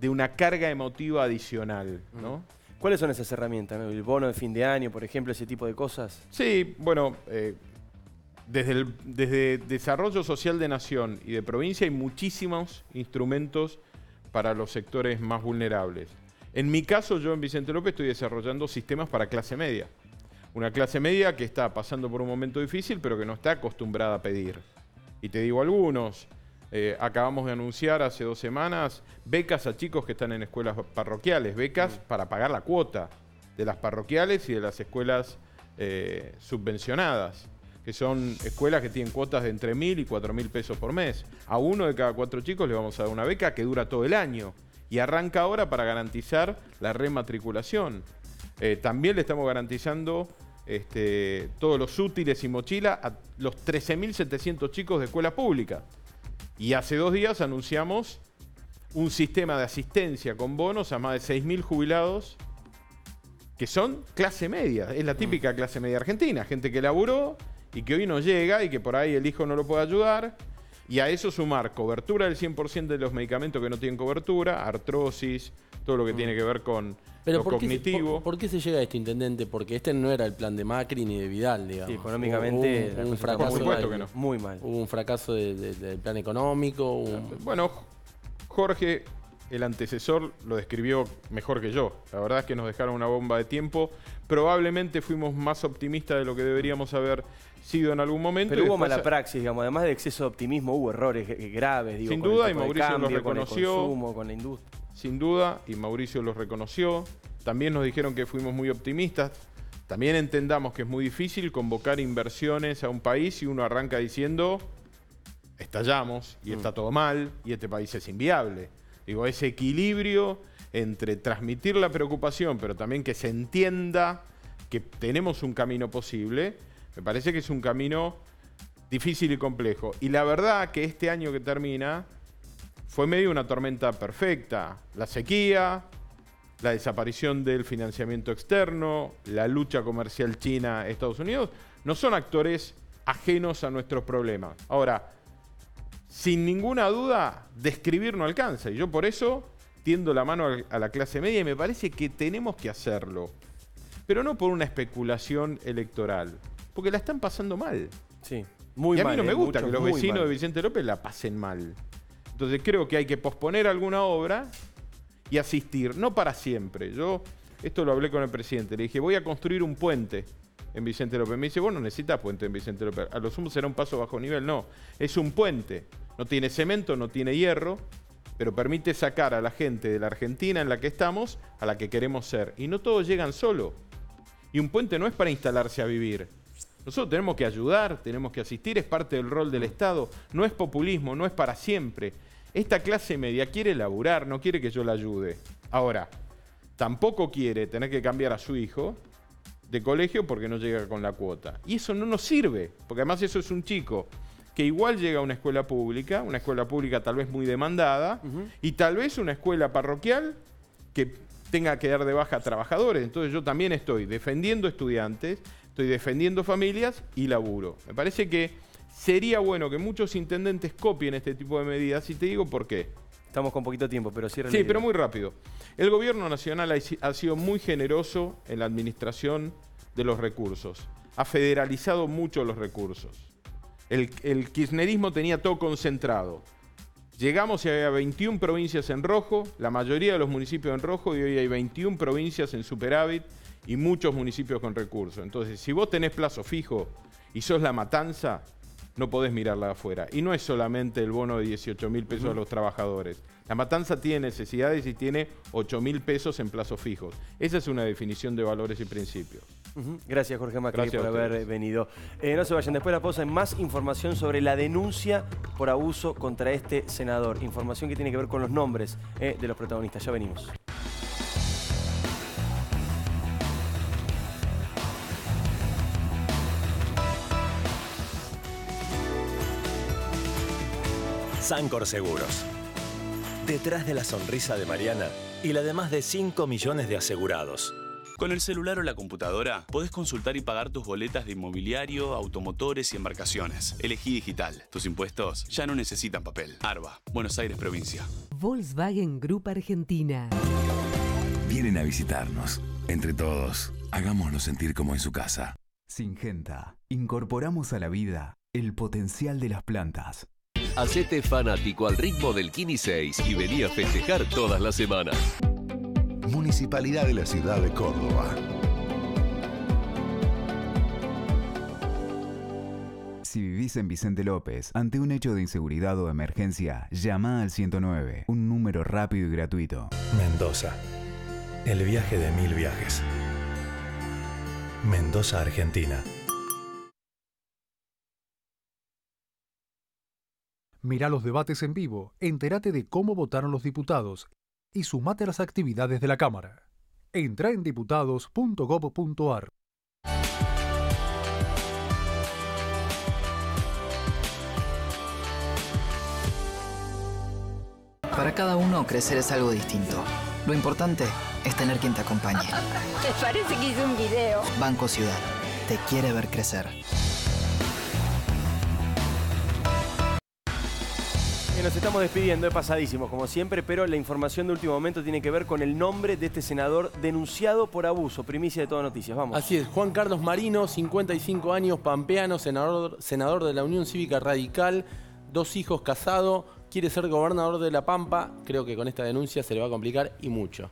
de una carga emotiva adicional, ¿no? ¿Cuáles son esas herramientas? no? El bono de fin de año, por ejemplo, ese tipo de cosas. Sí, bueno, eh, desde, el, desde Desarrollo Social de Nación y de provincia hay muchísimos instrumentos para los sectores más vulnerables. En mi caso, yo en Vicente López estoy desarrollando sistemas para clase media. Una clase media que está pasando por un momento difícil, pero que no está acostumbrada a pedir. Y te digo algunos. eh, acabamos de anunciar hace dos semanas becas a chicos que están en escuelas parroquiales, becas para pagar la cuota de las parroquiales y de las escuelas eh, subvencionadas, que son escuelas que tienen cuotas de entre mil y cuatro mil pesos por mes. A uno de cada cuatro chicos le vamos a dar una beca que dura todo el año y arranca ahora para garantizar la rematriculación. Eh, también le estamos garantizando este, todos los útiles y mochila a los 13.700 chicos de escuela pública. Y hace dos días anunciamos un sistema de asistencia con bonos a más de 6.000 jubilados que son clase media. Es la típica clase media argentina. Gente que laburó y que hoy no llega y que por ahí el hijo no lo puede ayudar. Y a eso sumar cobertura del 100% de los medicamentos que no tienen cobertura, artrosis, todo lo que tiene que ver con Pero lo ¿por qué, se, cognitivo. por, por qué se llega a esto, intendente? Porque este no era el plan de Macri ni de Vidal, digamos. Sí, económicamente Hubo un, fracaso. muy supuesto que no. Muy mal. Hubo un fracaso de- de- del plan económico. un- Bueno, Jorge, el antecesor, lo describió mejor que yo. La verdad es que nos dejaron una bomba de tiempo. Probablemente fuimos más optimistas de lo que deberíamos haber sido en algún momento. Pero hubo mala praxis, digamos. Además de exceso de optimismo, hubo errores graves, digo. Sin con el duda, y Mauricio lo cambio, con el reconoció. consumo, con la industria. Sin duda, y Mauricio los reconoció. También nos dijeron que fuimos muy optimistas. También entendamos que es muy difícil convocar inversiones a un país y uno arranca diciendo, estallamos y está todo mal y este país es inviable. Digo, ese equilibrio entre transmitir la preocupación, pero también que se entienda que tenemos un camino posible, me parece que es un camino difícil y complejo. Y la verdad que este año que termina fue medio una tormenta perfecta. La sequía, la desaparición del financiamiento externo, la lucha comercial China-Estados Unidos, no son actores ajenos a nuestros problemas. Ahora, sin ninguna duda, describir no alcanza. Y yo por eso tiendo la mano a la clase media y me parece que tenemos que hacerlo. Pero no por una especulación electoral, porque la están pasando mal. Sí, muy y a mal. mí no me eh, gusta mucho, que los vecinos mal. de Vicente López la pasen mal. Entonces creo que hay que posponer alguna obra y asistir, no para siempre. Yo esto lo hablé con el presidente, le dije, voy a construir un puente en Vicente López. Me dice, bueno, necesitas puente en Vicente López. A lo sumo será un paso bajo nivel. No, es un puente. No tiene cemento, no tiene hierro, pero permite sacar a la gente de la Argentina en la que estamos a la que queremos ser. Y no todos llegan solo. Y un puente no es para instalarse a vivir. Nosotros tenemos que ayudar, tenemos que asistir, es parte del rol del Estado. No es populismo, no es para siempre. Esta clase media quiere laburar, no quiere que yo la ayude. Ahora, tampoco quiere tener que cambiar a su hijo de colegio porque no llega con la cuota. Y eso no nos sirve, porque además eso es un chico que igual llega a una escuela pública, una escuela pública tal vez muy demandada, y tal vez una escuela parroquial que tenga que dar de baja a trabajadores. Entonces yo también estoy defendiendo estudiantes, estoy defendiendo familias y laburo. Me parece que sería bueno que muchos intendentes copien este tipo de medidas y te digo por qué. Estamos con poquito tiempo, pero cierra Sí, pero muy rápido. El gobierno nacional ha ha sido muy generoso en la administración de los recursos. Ha federalizado mucho los recursos. El, el kirchnerismo tenía todo concentrado. Llegamos y había 21 provincias en rojo, la mayoría de los municipios en rojo, y hoy hay 21 provincias en superávit y muchos municipios con recursos. Entonces, si vos tenés plazo fijo y sos la matanza, no podés mirarla de afuera. Y no es solamente el bono de 18 mil pesos a los trabajadores. La matanza tiene necesidades y tiene 8 mil pesos en plazos fijos. Esa es una definición de valores y principios. Gracias, Jorge Macri, Gracias por haber venido. Eh, no se vayan, después de la pausa hay más información sobre la denuncia por abuso contra este senador. Información que tiene que ver con los nombres eh, de los protagonistas. Ya venimos. Sancor Seguros. Detrás de la sonrisa de Mariana y la de más de 5 millones de asegurados. Con el celular o la computadora podés consultar y pagar tus boletas de inmobiliario, automotores y embarcaciones. Elegí digital. Tus impuestos ya no necesitan papel. Arba, Buenos Aires Provincia. Volkswagen Group Argentina. Vienen a visitarnos. Entre todos, hagámonos sentir como en su casa. Singenta. Incorporamos a la vida el potencial de las plantas. Hacete fanático al ritmo del Kini 6 y vení a festejar todas las semanas. Municipalidad de la Ciudad de Córdoba. Si vivís en Vicente López, ante un hecho de inseguridad o emergencia, llama al 109, un número rápido y gratuito. Mendoza. El viaje de mil viajes. Mendoza, Argentina. Mira los debates en vivo, entérate de cómo votaron los diputados y sumate a las actividades de la Cámara. Entra en diputados.gov.ar. Para cada uno, crecer es algo distinto. Lo importante es tener quien te acompañe. [laughs] Me parece que hice un video. Banco Ciudad. Te quiere ver crecer. Nos estamos despidiendo, es pasadísimo como siempre, pero la información de último momento tiene que ver con el nombre de este senador denunciado por abuso. Primicia de todas noticias, vamos. Así es, Juan Carlos Marino, 55 años, pampeano, senador, senador de la Unión Cívica Radical, dos hijos casado, quiere ser gobernador de La Pampa. Creo que con esta denuncia se le va a complicar y mucho.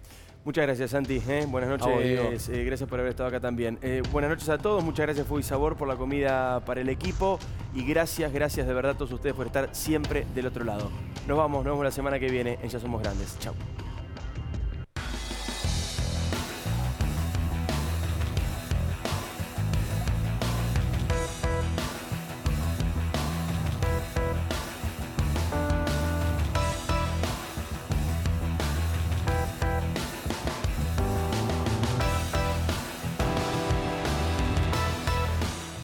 Muchas gracias, Santi. ¿eh? Buenas noches. eh, gracias por haber estado acá también. Eh, buenas noches a todos. Muchas gracias, Fuy Sabor, por la comida para el equipo. Y gracias, gracias de verdad a todos ustedes por estar siempre del otro lado. Nos vamos, nos vemos la semana que viene en Ya Somos Grandes. Chau.